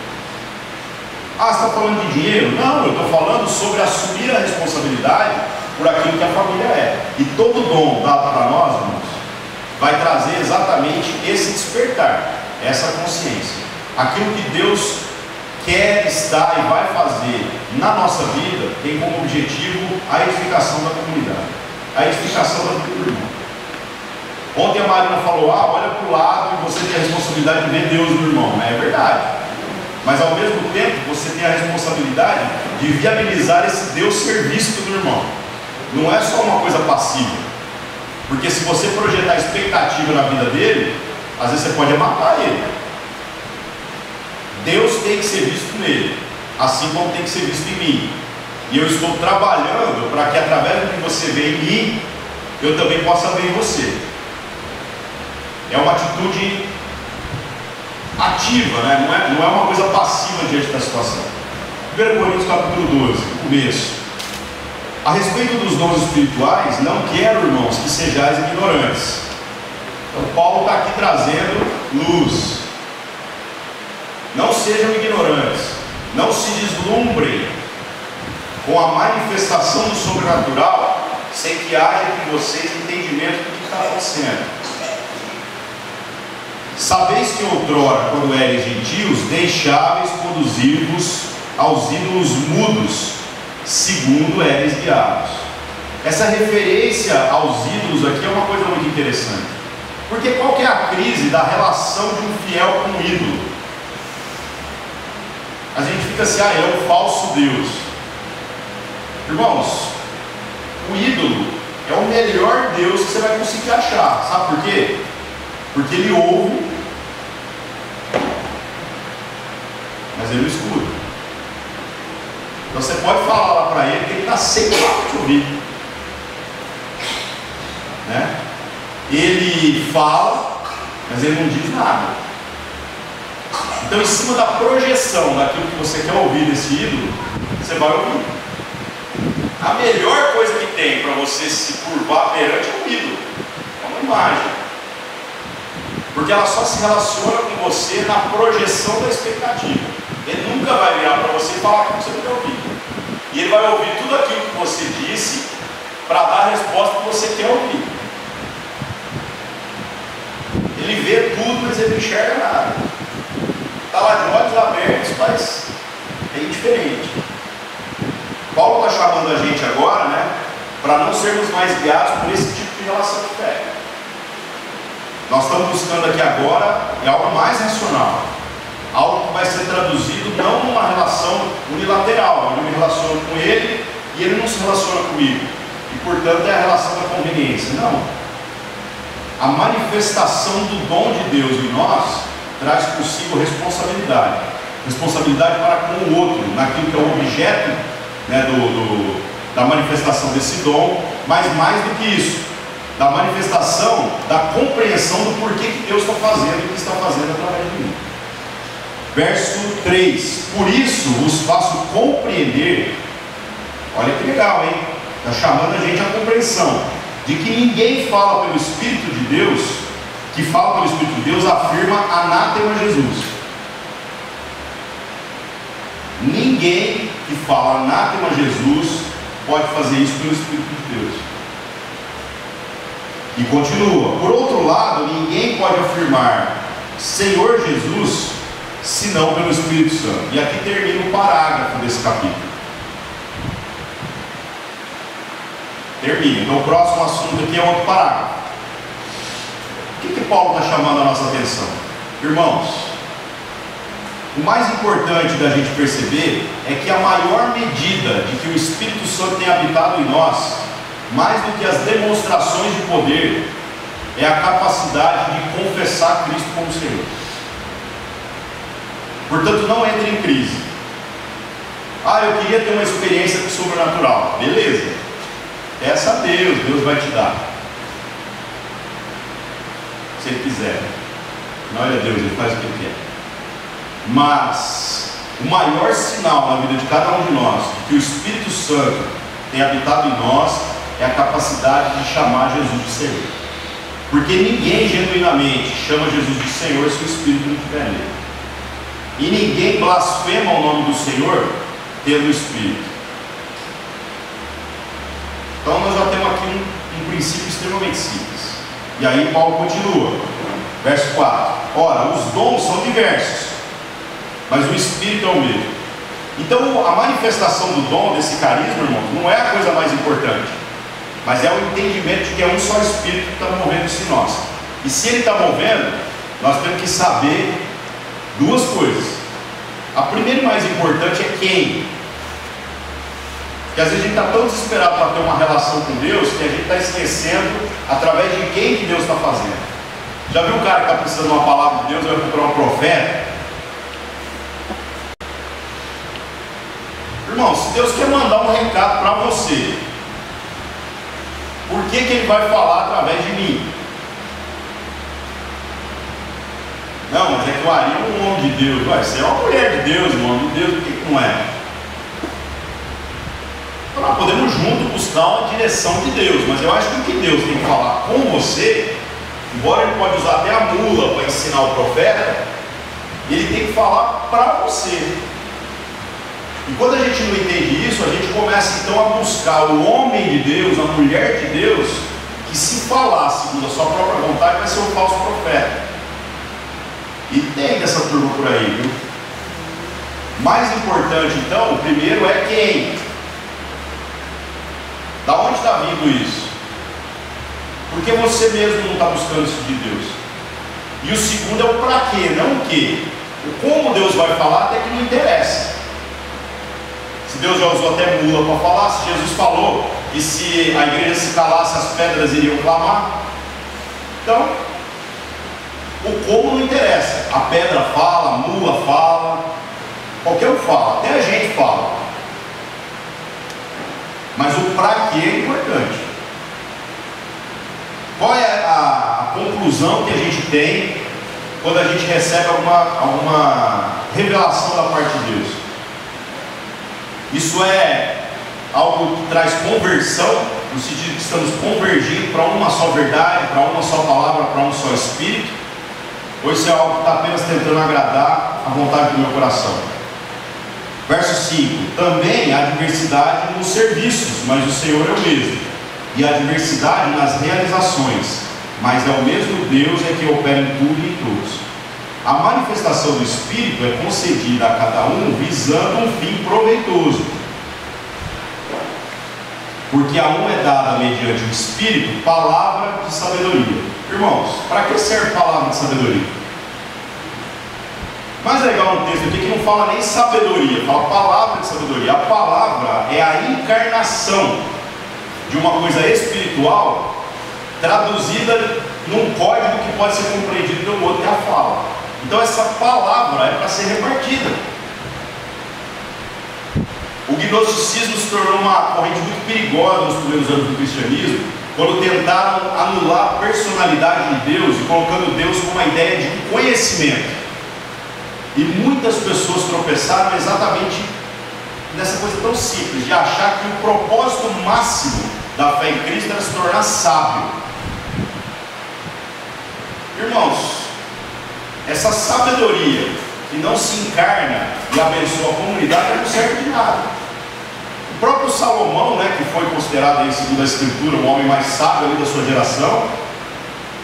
Ah, você está falando de dinheiro? Não, eu estou falando sobre assumir a responsabilidade por aquilo que a família é. E todo dom dado para nós, irmãos, vai trazer exatamente esse despertar, essa consciência. Aquilo que Deus quer estar e vai fazer na nossa vida tem como objetivo a edificação da comunidade. a edificação da vida do irmão. Ontem a Marina falou: ah, olha para o lado e você tem a responsabilidade de ver Deus no irmão. É verdade. Mas ao mesmo tempo você tem a responsabilidade de viabilizar esse Deus ser visto no irmão. Não é só uma coisa passiva. Porque se você projetar expectativa na vida dele, às vezes você pode matar ele. Deus tem que ser visto nele, assim como tem que ser visto em mim. E eu estou trabalhando para que através do que você vê em mim, eu também possa ver em você. É uma atitude ativa, né? não, é, não é uma coisa passiva diante da situação. 1 Coríntios capítulo 12, começo. A respeito dos dons espirituais, não quero, irmãos, que sejais ignorantes. Então, Paulo está aqui trazendo luz. Não sejam ignorantes, não se deslumbrem com a manifestação do sobrenatural, sem que haja entre vocês entendimento do que está acontecendo. Sabeis que outrora, quando eres gentios, deixáveis conduzir-vos aos ídolos mudos, segundo eres guiados. Essa referência aos ídolos aqui é uma coisa muito interessante. Porque qual que é a crise da relação de um fiel com um ídolo? A gente fica assim, ah, é um falso Deus. Irmãos, o ídolo é o melhor Deus que você vai conseguir achar. Sabe por quê? Porque ele ouve, não escuta. Então você pode falar lá para ele que ele está lá para te ouvir. Né? Ele fala, mas ele não diz nada. Então, em cima da projeção daquilo que você quer ouvir desse ídolo, você vai ouvir. A melhor coisa que tem para você se curvar perante o ídolo, é uma imagem. Porque ela só se relaciona com você na projeção da expectativa. Ele nunca vai virar para você e falar aquilo que você não quer ouvir. E ele vai ouvir tudo aquilo que você disse para dar a resposta que você quer ouvir. Ele vê tudo, mas ele não enxerga nada. Está lá de olhos abertos, mas é indiferente. Paulo está chamando a gente agora, né, para não sermos mais guiados por esse tipo de relação de fé. Nós estamos buscando aqui agora é algo mais racional, algo que vai ser traduzido não numa relação unilateral, eu me relaciono com ele e ele não se relaciona comigo, e portanto é a relação da conveniência. Não. A manifestação do dom de Deus em nós traz consigo responsabilidade responsabilidade para com o outro, naquilo que é o objeto né, do, do, da manifestação desse dom, mas mais do que isso, da manifestação, da compreensão do porquê que Deus está fazendo o que está fazendo através de mim. Verso 3: Por isso vos faço compreender, olha que legal, hein? Está chamando a gente à compreensão de que ninguém fala pelo Espírito de Deus, que fala pelo Espírito de Deus, afirma anátema Jesus. Ninguém que fala anátema Jesus pode fazer isso pelo Espírito de Deus. E continua: Por outro lado, ninguém pode afirmar Senhor Jesus senão pelo Espírito Santo. E aqui termina o parágrafo desse capítulo. Termina. Então, o próximo assunto aqui é outro parágrafo. O que, que Paulo está chamando a nossa atenção? Irmãos, o mais importante da gente perceber é que a maior medida de que o Espírito Santo tem habitado em nós mais do que as demonstrações de poder, é a capacidade de confessar Cristo como Senhor. Portanto, não entre em crise. Ah, eu queria ter uma experiência com o sobrenatural. Beleza. Peça a Deus, Deus vai te dar. Se Ele quiser. Não olha Deus, Ele faz o que Ele quer. Mas o maior sinal na vida de cada um de nós que o Espírito Santo tem habitado em nós é a capacidade de chamar Jesus de Senhor. Porque ninguém genuinamente chama Jesus de Senhor se o Espírito não estiver nele. E ninguém blasfema o nome do Senhor tendo o Espírito. Então nós já temos aqui um, um princípio extremamente simples. E aí Paulo continua, verso 4. Ora, os dons são diversos, mas o Espírito é o mesmo. Então a manifestação do dom, desse carisma, irmão, não é a coisa mais importante. Mas é o entendimento de que é um só Espírito que está movendo isso em nós. E se ele está movendo, nós temos que saber duas coisas. A primeira e mais importante é quem. Porque às vezes a gente está tão desesperado para ter uma relação com Deus que a gente está esquecendo através de quem que Deus está fazendo. Já viu o cara que está precisando de uma palavra de Deus, vai procurar um profeta? Irmão, se Deus quer mandar um recado para você, por que, que Ele vai falar através de mim? Não, mas é que o Ari é um homem de Deus. Ué, você é uma mulher de Deus, irmão. De Deus, por que, que não é? Nós podemos juntos buscar uma direção de Deus, mas eu acho que o que Deus tem que falar com você, embora Ele pode usar até a mula para ensinar o profeta, Ele tem que falar para você. E quando a gente não entende isso, a gente começa então a buscar o homem de Deus, a mulher de Deus, que se falar segundo a sua própria vontade vai ser um falso profeta. E tem dessa turma por aí, viu? Mais importante então, o primeiro é quem? Da onde está vindo isso? Porque você mesmo não está buscando isso de Deus. E o segundo é o para quê, não o que. O como Deus vai falar até que não interessa. Se Deus já usou até mula para falar, se Jesus falou e se a igreja se calasse, as pedras iriam clamar. Então, o como não interessa. A pedra fala, a mula fala, qualquer um fala, até a gente fala. Mas o para que é importante. Qual é a, conclusão que a gente tem quando a gente recebe alguma, alguma revelação da parte de Deus? Isso é algo que traz conversão, no sentido que estamos convergindo para uma só verdade, para uma só palavra, para um só Espírito? Ou isso é algo que está apenas tentando agradar a vontade do meu coração? Verso 5: Também há diversidade nos serviços, mas o Senhor é o mesmo, e há diversidade nas realizações, mas é o mesmo Deus é que opera em tudo e em todos. A manifestação do Espírito é concedida a cada um visando um fim proveitoso. Porque a um é dada mediante o Espírito palavra de sabedoria. Irmãos, para que serve palavra de sabedoria? Mais legal no texto aqui que não fala nem sabedoria, fala palavra de sabedoria. A palavra é a encarnação de uma coisa espiritual traduzida num código que pode ser compreendido pelo outro, que é a fala. Então essa palavra é para ser repartida. O gnosticismo se tornou uma corrente muito perigosa nos primeiros anos do cristianismo, quando tentaram anular a personalidade de Deus e colocando Deus como uma ideia de conhecimento. E muitas pessoas tropeçaram exatamente nessa coisa tão simples, de achar que o propósito máximo da fé em Cristo era se tornar sábio. Irmãos, essa sabedoria que não se encarna e abençoa a comunidade não serve de nada. O próprio Salomão, né, que foi considerado, aí, segundo a Escritura, o homem mais sábio ali da sua geração,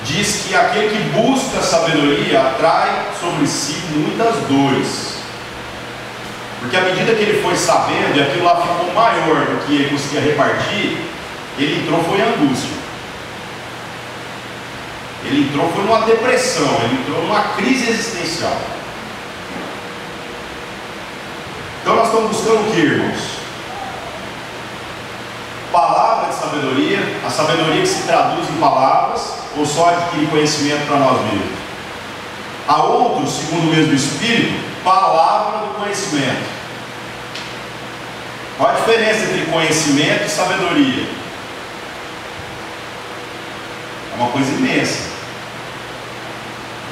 diz que aquele que busca sabedoria atrai sobre si muitas dores. Porque à medida que ele foi sabendo e aquilo lá ficou maior do que ele conseguia repartir, ele entrou foi em angústia. Ele entrou foi numa depressão, ele entrou numa crise existencial. Então nós estamos buscando o que, irmãos? Palavra de sabedoria, a sabedoria que se traduz em palavras, ou só adquirir conhecimento para nós mesmos. Há outros, segundo o mesmo Espírito, palavra do conhecimento. Qual a diferença entre conhecimento e sabedoria? É uma coisa imensa.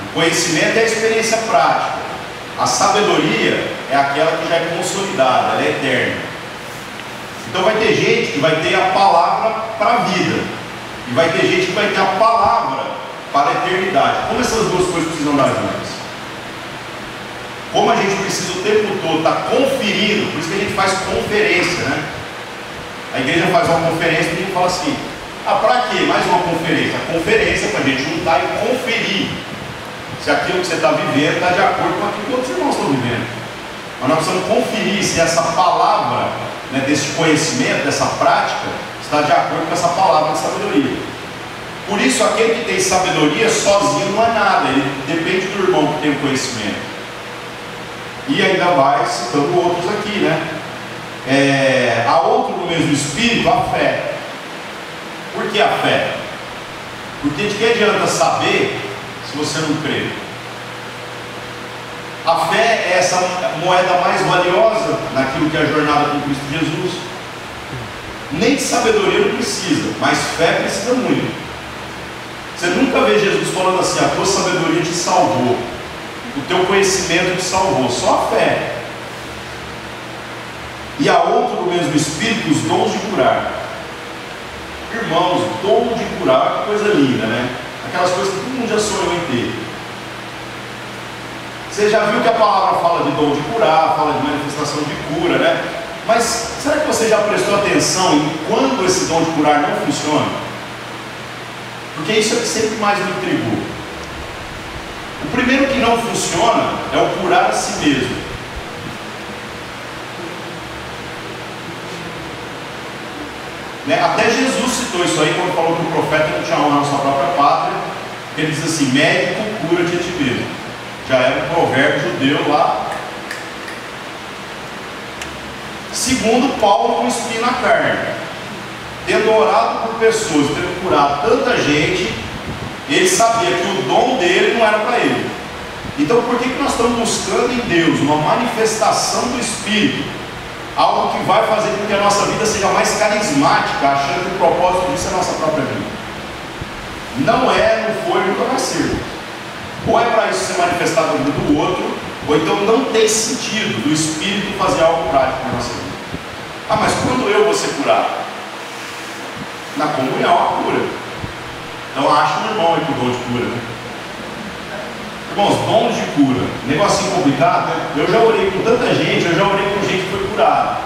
O conhecimento é a experiência prática. A sabedoria é aquela que já é consolidada, ela é eterna. Então vai ter gente que vai ter a palavra para a vida. E vai ter gente que vai ter a palavra para a eternidade. Como essas duas coisas precisam dar juntas? Como a gente precisa o tempo todo estar tá conferindo, por isso que a gente faz conferência, né? A igreja faz uma conferência e a gente fala assim: ah, para quê? Mais uma conferência. A conferência é para a gente juntar e conferir se aquilo que você está vivendo está de acordo com aquilo que outros irmãos estão vivendo. Mas nós precisamos conferir se essa palavra, né, desse conhecimento, dessa prática, está de acordo com essa palavra de sabedoria. Por isso, aquele que tem sabedoria sozinho não é nada, ele depende do irmão que tem conhecimento. E ainda vai citando outros aqui, né? É, há outro no mesmo espírito, a fé. Por que a fé? Porque de que adianta saber se você não crê? A fé é essa moeda mais valiosa naquilo que é a jornada com Cristo Jesus. Nem de sabedoria não precisa, mas fé precisa muito. Você nunca vê Jesus falando assim: a tua sabedoria te salvou, o teu conhecimento te salvou, só a fé. E a outro do mesmo Espírito, os dons de curar. Irmãos, dom de curar, coisa linda, né? Aquelas coisas que todo mundo já sonhou em ter. Você já viu que a palavra fala de dom de curar, fala de manifestação de cura, né? Mas será que você já prestou atenção em quando esse dom de curar não funciona? Porque isso é que sempre mais me intrigou. O primeiro que não funciona é o curar a si mesmo. Né? Até Jesus citou isso aí quando falou que o profeta não tinha honra na sua própria pátria. Ele diz assim: médico, cura-te a ti mesmo já era um provérbio judeu lá. Segundo, Paulo com espinho na carne, tendo orado por pessoas, tendo curado tanta gente, ele sabia que o dom dele não era para ele. Então, por que, que nós estamos buscando em Deus uma manifestação do Espírito? Algo que vai fazer com que a nossa vida seja mais carismática, achando que o propósito disso é a nossa própria vida. Não é, não foi, nunca vai ser. Ou é para isso ser manifestado no do outro, ou então não tem sentido do Espírito fazer algo prático na nossa vida. Ah, mas quando eu vou ser curado? Na comunhão, a cura. Então acha um irmão aí com dom de cura, né? Irmãos, dons de cura, negocinho complicado, né? Eu já orei com tanta gente, eu já orei com gente que foi curada.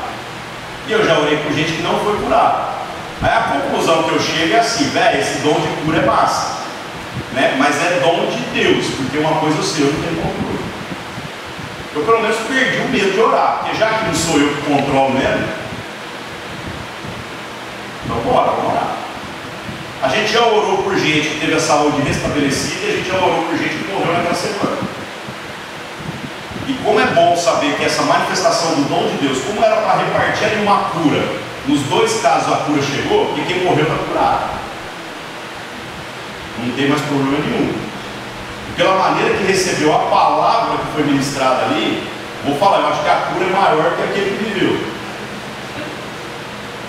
E eu já orei com gente que não foi curada. Aí a conclusão que eu chego é assim, velho, esse dom de cura é massa né? mas é dom de Deus, porque uma coisa eu sei, eu não tenho controle. Eu pelo menos perdi o medo de orar, porque já que não sou eu que controlo mesmo, então bora, vamos orar. A gente já orou por gente que teve a saúde restabelecida e a gente já orou por gente que morreu naquela semana. E como é bom saber que essa manifestação do dom de Deus, como era para repartir ali uma cura, nos dois casos a cura chegou e quem morreu está curado não tem mais problema nenhum. E pela maneira que recebeu a palavra que foi ministrada ali, vou falar, eu acho que a cura é maior que aquele que viveu.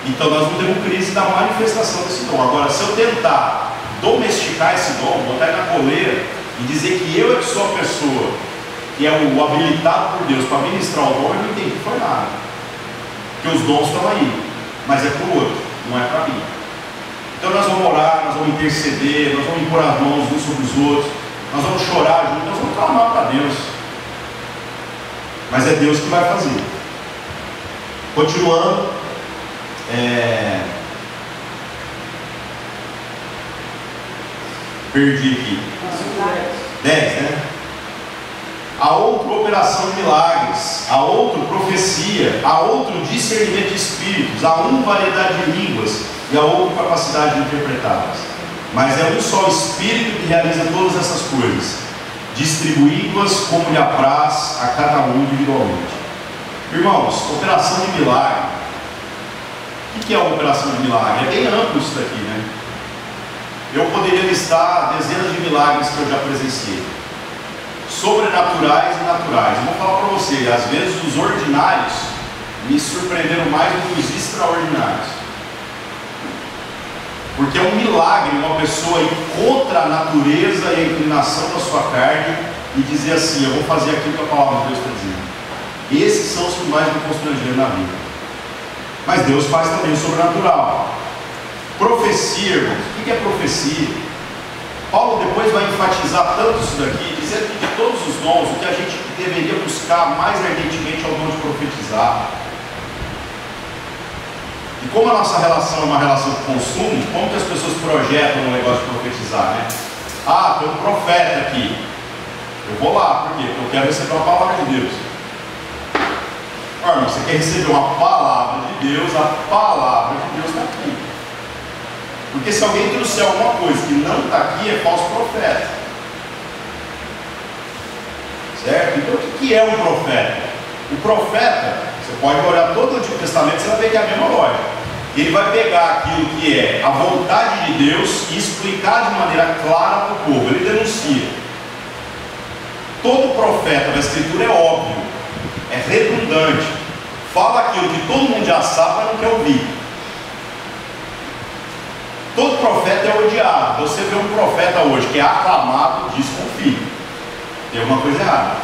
Então nós não temos crise da manifestação desse dom. Agora, se eu tentar domesticar esse dom, botar ele na coleira e dizer que eu é que sou a pessoa que é o habilitado por Deus para ministrar o dom, eu não entendi que foi nada. Porque os dons estão aí, mas é para o outro, não é para mim. Então nós vamos orar, nós vamos interceder, nós vamos impor as mãos uns sobre os outros, nós vamos chorar juntos, nós vamos clamar para Deus. Mas é Deus que vai fazer. Continuando, é... perdi aqui. 10, né? A outra operação de milagres, a outra profecia, a outro discernimento de espíritos, a um variedade de línguas e a outra capacidade de interpretá-las. Mas é um só Espírito que realiza todas essas coisas, distribuindo-as como lhe apraz a cada um individualmente. Irmãos, operação de milagre. O que é uma operação de milagre? É bem amplo isso daqui, né? Eu poderia listar dezenas de milagres que eu já presenciei. Sobrenaturais e naturais. Eu vou falar para você, às vezes os ordinários me surpreenderam mais do que os extraordinários. Porque é um milagre uma pessoa ir contra a natureza e a inclinação da sua carne e dizer assim: Eu vou fazer aquilo que a palavra de Deus está dizendo. Esses são os que mais me constrangeram na vida. Mas Deus faz também o sobrenatural. Profecia, irmãos. O que é profecia? Paulo depois vai enfatizar tanto isso daqui, dizendo que de todos os dons, o que a gente deveria buscar mais ardentemente é o dom de profetizar e como a nossa relação é uma relação de consumo, como que as pessoas projetam um negócio de profetizar, né? Ah, tem um profeta aqui. Eu vou lá, por quê? Porque eu quero receber uma palavra de Deus. Irmão, você quer receber uma palavra de Deus, a palavra de Deus está aqui. Porque se alguém trouxer alguma coisa que não está aqui, é falso profeta. Certo? Então o que é um profeta? O profeta, você pode olhar todo o Antigo Testamento, você vai ver que é a mesma lógica. Ele vai pegar aquilo que é a vontade de Deus e explicar de maneira clara para o povo. Ele denuncia. Todo profeta da Escritura é óbvio, é redundante, fala aquilo que todo mundo já sabe, mas não quer ouvir. Todo profeta é odiado. Você vê um profeta hoje que é aclamado, desconfie. Tem alguma coisa errada.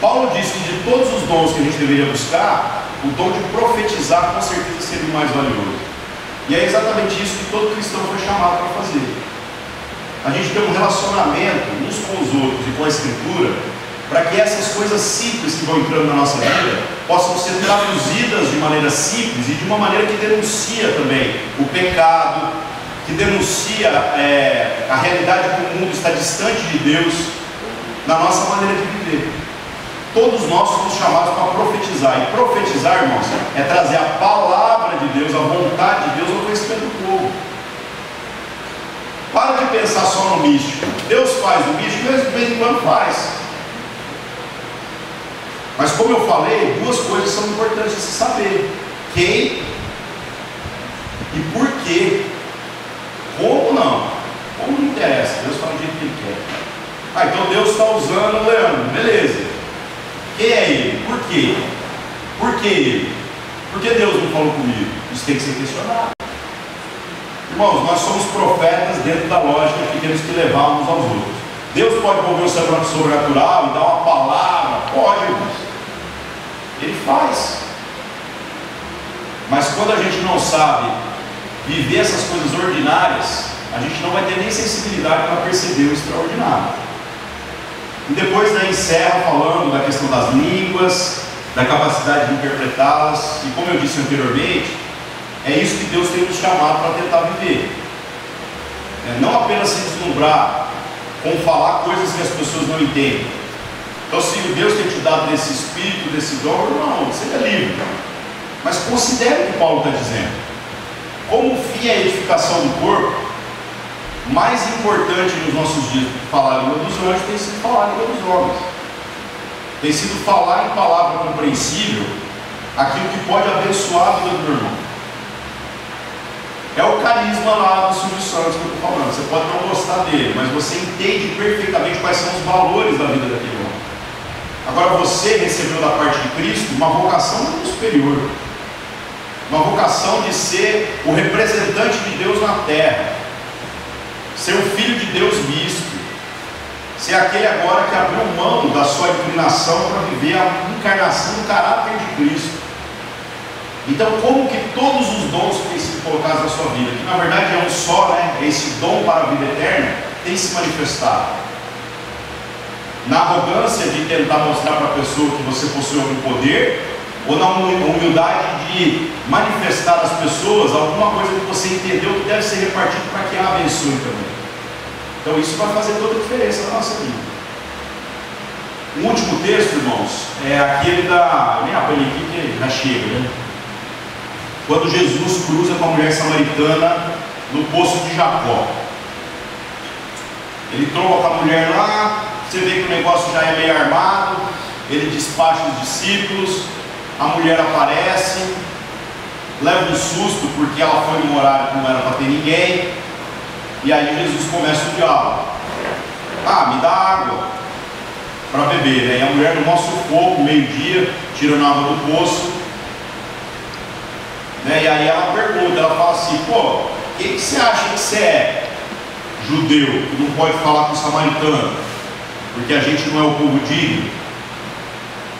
Paulo disse que de todos os dons que a gente deveria buscar, o dom de profetizar com certeza seria o mais valioso. E é exatamente isso que todo cristão foi chamado para fazer. A gente tem um relacionamento uns com os outros e com a Escritura, para que essas coisas simples que vão entrando na nossa vida possam ser traduzidas de maneira simples e de uma maneira que denuncia também o pecado, que denuncia é, a realidade que o mundo está distante de Deus na nossa maneira de viver. Todos nós somos chamados para profetizar. E profetizar, irmãos, é trazer a palavra de Deus, a vontade de Deus ao conhecimento do povo. Para de pensar só no místico. Deus faz o místico, Deus de vez em quando faz. Mas como eu falei, duas coisas são importantes de se saber. Quem e por quê. Como não? Como não interessa. Deus faz o jeito que ele quer. Ah, então Deus está usando o Leandro. Beleza. Quem é ele? Por quê? Por que ele? Por que Deus não falou comigo? Isso tem que ser questionado. Irmãos, nós somos profetas dentro da lógica que temos que levar uns aos outros. Deus pode mover o sobrenatural e dar uma palavra? Pode, irmãos. Ele faz. Mas quando a gente não sabe viver essas coisas ordinárias, a gente não vai ter nem sensibilidade para perceber o extraordinário. E depois né, encerra falando da questão das línguas, da capacidade de interpretá-las, e como eu disse anteriormente, é isso que Deus tem nos chamado para tentar viver. É não apenas se deslumbrar com falar coisas que as pessoas não entendem. Então, se Deus tem te dado desse espírito, desse dom, não, seja livre. Mas considere o que Paulo está dizendo. Como o fim é a edificação do corpo, mais importante nos nossos dias do que falar a língua dos anjos tem sido falar a língua dos homens. Tem sido falar em palavra compreensível aquilo que pode abençoar a vida do irmão. É o carisma lá do Silvio Santos que eu estou falando. Você pode não gostar dele, mas você entende perfeitamente quais são os valores da vida daquele homem. Agora você recebeu da parte de Cristo uma vocação muito superior. Uma vocação de ser o representante de Deus na terra ser o Filho de Deus visto, ser aquele agora que abriu mão da sua inclinação para viver a encarnação do caráter de Cristo. Então, como que todos os dons que têm sido colocados na sua vida, que na verdade é um só, né? Esse dom para a vida eterna, tem se manifestado. Na arrogância de tentar mostrar para a pessoa que você possui algum poder, ou na humildade de manifestar às pessoas alguma coisa que você entendeu que deve ser repartido para que ela abençoe também. Então isso vai fazer toda a diferença na nossa vida. O último texto, irmãos, é aquele da. Nem apanhei aqui que já chega, né? Quando Jesus cruza com a mulher samaritana no poço de Jacó. Ele tromba com a mulher lá, você vê que o negócio já é meio armado, ele despacha os discípulos, a mulher aparece, leva um susto porque ela foi num horário que não era para ter ninguém, e aí Jesus começa o diálogo. Ah, me dá água para beber, né? E a mulher no maior sufoco, meio-dia, tirando água do poço. Né? E aí ela pergunta, ela fala assim, pô, quem que você acha que você é? Judeu, que não pode falar com o samaritano, porque a gente não é o povo digno.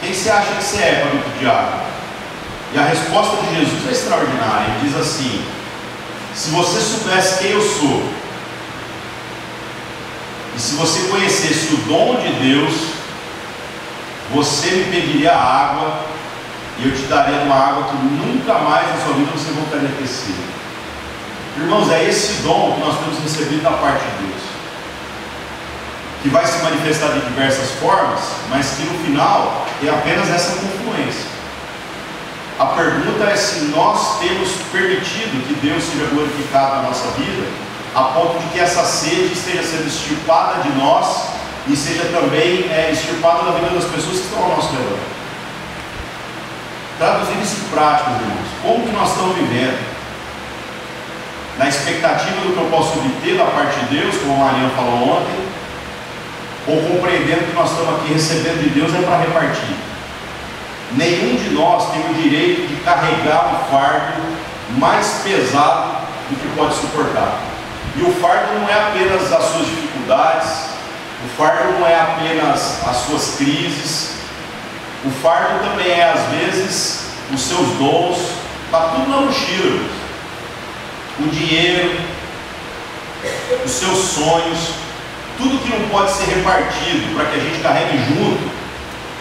Quem você acha que você é para me pedir água? E a resposta de Jesus é extraordinária. Ele diz assim: Se você soubesse quem eu sou, e se você conhecesse o dom de Deus, você me pediria água, e eu te daria uma água que nunca mais na sua vida você voltaria a ter sido. Irmãos, é esse dom que nós temos recebido da parte de Deus que vai se manifestar de diversas formas, mas que no final é apenas essa confluência. A pergunta é se nós temos permitido que Deus seja glorificado na nossa vida, a ponto de que essa sede esteja sendo extirpada de nós e seja também é, extirpada da vida das pessoas que estão ao nosso redor. Traduzindo isso em práticas, irmãos. Como que nós estamos vivendo? Na expectativa do que eu posso obter da parte de Deus, como a Mariana falou ontem, ou compreendendo que nós estamos aqui recebendo de Deus é para repartir. Nenhum de nós tem o direito de carregar um fardo mais pesado do que pode suportar. E o fardo não é apenas as suas dificuldades, o fardo não é apenas as suas crises, o fardo também é às vezes os seus dons, está tudo na mochila. O dinheiro, os seus sonhos, tudo que não pode ser repartido para que a gente carregue junto,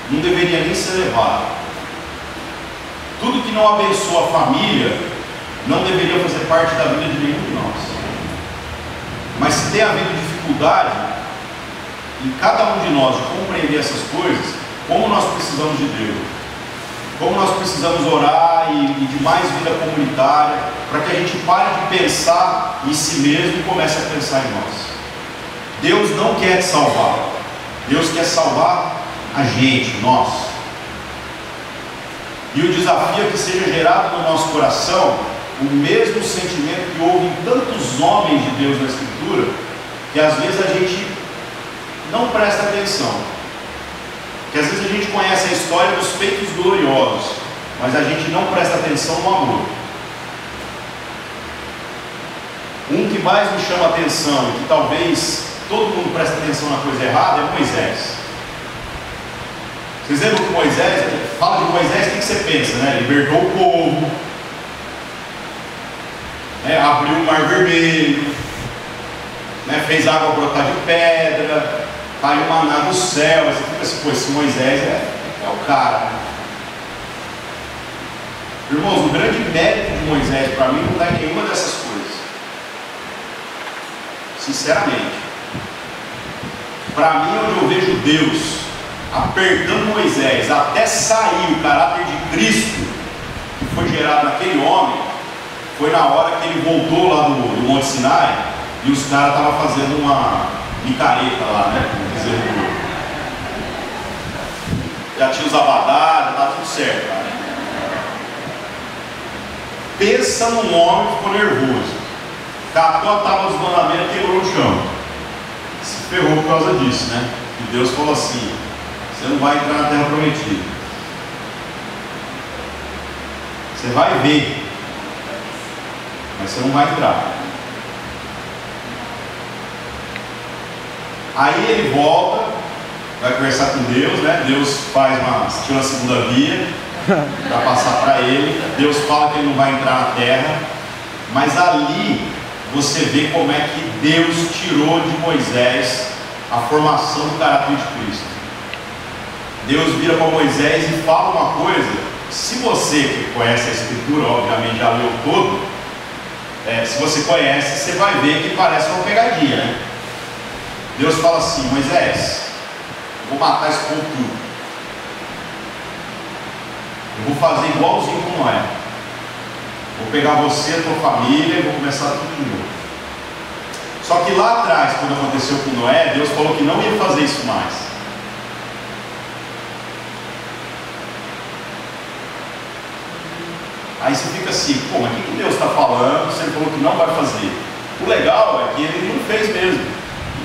não deveria nem ser levado. Tudo que não abençoa a família, não deveria fazer parte da vida de nenhum de nós. Mas se tem havido dificuldade, em cada um de nós de compreender essas coisas, como nós precisamos de Deus, como nós precisamos orar e, e de mais vida comunitária, para que a gente pare de pensar em si mesmo e comece a pensar em nós. Deus não quer te salvar, Deus quer salvar a gente, nós. E o desafio é que seja gerado no nosso coração o mesmo sentimento que houve em tantos homens de Deus na Escritura, que às vezes a gente não presta atenção. Que às vezes a gente conhece a história dos feitos gloriosos, mas a gente não presta atenção no amor. Um que mais me chama atenção e que talvez todo mundo preste atenção na coisa errada é Moisés. Vocês lembram que Moisés, fala de Moisés, o que você pensa, né? Libertou o povo, né? abriu o mar vermelho, né? fez água brotar de pedra, caiu maná do céu, você fica assim, pô, esse Moisés é, é o cara. Né? Irmãos, o grande mérito de Moisés para mim não é nenhuma dessas coisas. Sinceramente. Para mim, onde eu vejo Deus apertando Moisés até sair o caráter de Cristo que foi gerado naquele homem, foi na hora que ele voltou lá do, do Monte Sinai e os caras estavam fazendo uma, micareta lá, né? Dizer, já tinha os abadados, tá tudo certo. Cara. Pensa num homem que ficou nervoso. Catou a tábua dos mandamentos e quebrou no chão. Se ferrou por causa disso, né? E Deus falou assim: você não vai entrar na terra prometida. Você vai ver, mas você não vai entrar. Aí ele volta, vai conversar com Deus, né? Deus faz uma, uma segunda via para passar para ele. Deus fala que ele não vai entrar na terra, mas ali você vê como é que Deus tirou de Moisés a formação do caráter de Cristo. Deus vira para Moisés e fala uma coisa. Se você que conhece a Escritura, obviamente já leu todo, é, se você conhece, você vai ver que parece uma pegadinha, né? Deus fala assim: Moisés, vou matar esse povo tudo. Eu vou fazer igualzinho com Noé. Vou pegar você, a tua família e vou começar tudo de novo. Só que lá atrás, quando aconteceu com Noé, Deus falou que não ia fazer isso mais. Aí você fica assim, pô, mas o que Deus está falando? Você falou que não vai fazer. O legal é que ele não fez mesmo.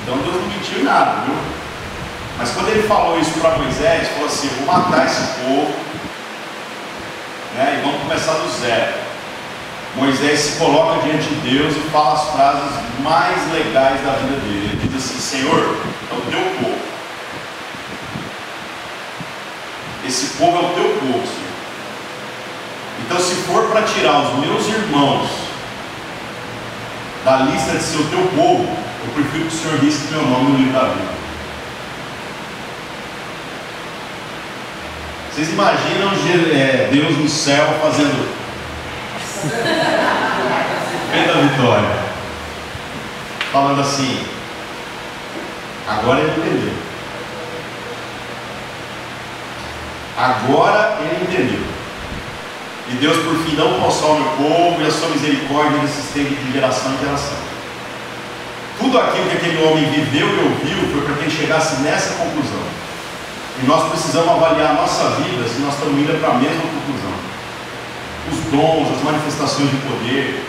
Então Deus não mentiu em nada, viu? Mas quando ele falou isso para Moisés, falou assim: vou matar esse povo, né, e vamos começar do zero. Moisés se coloca diante de Deus e fala as frases mais legais da vida dele. Ele diz assim: Senhor, é o teu povo. Esse povo é o teu povo, Senhor. Então, se for para tirar os meus irmãos da lista de ser o teu povo, eu prefiro que o Senhor risque meu nome no livro da vida. Vocês imaginam é, Deus no céu fazendo. Feita a vitória. Falando assim. Agora ele entendeu. Agora ele entendeu. E Deus, por fim, não consome o povo e a sua misericórdia ele se estende de geração em geração. Tudo aquilo que aquele homem viveu e ouviu foi para que ele chegasse nessa conclusão. E nós precisamos avaliar a nossa vida se nós estamos indo para a mesma conclusão. Os dons, as manifestações de poder,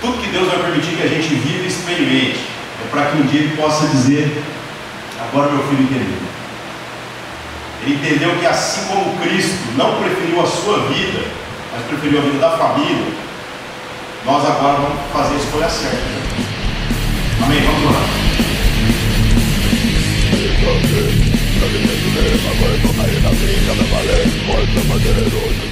tudo que Deus vai permitir que a gente viva e experimente, é para que um dia ele possa dizer: Agora meu filho entendeu. Ele entendeu que assim como Cristo não preferiu a sua vida, mas preferiu a vida da família, nós agora vamos fazer a escolha certa. Amém? Vamos lá. Agora caindo na maneiro.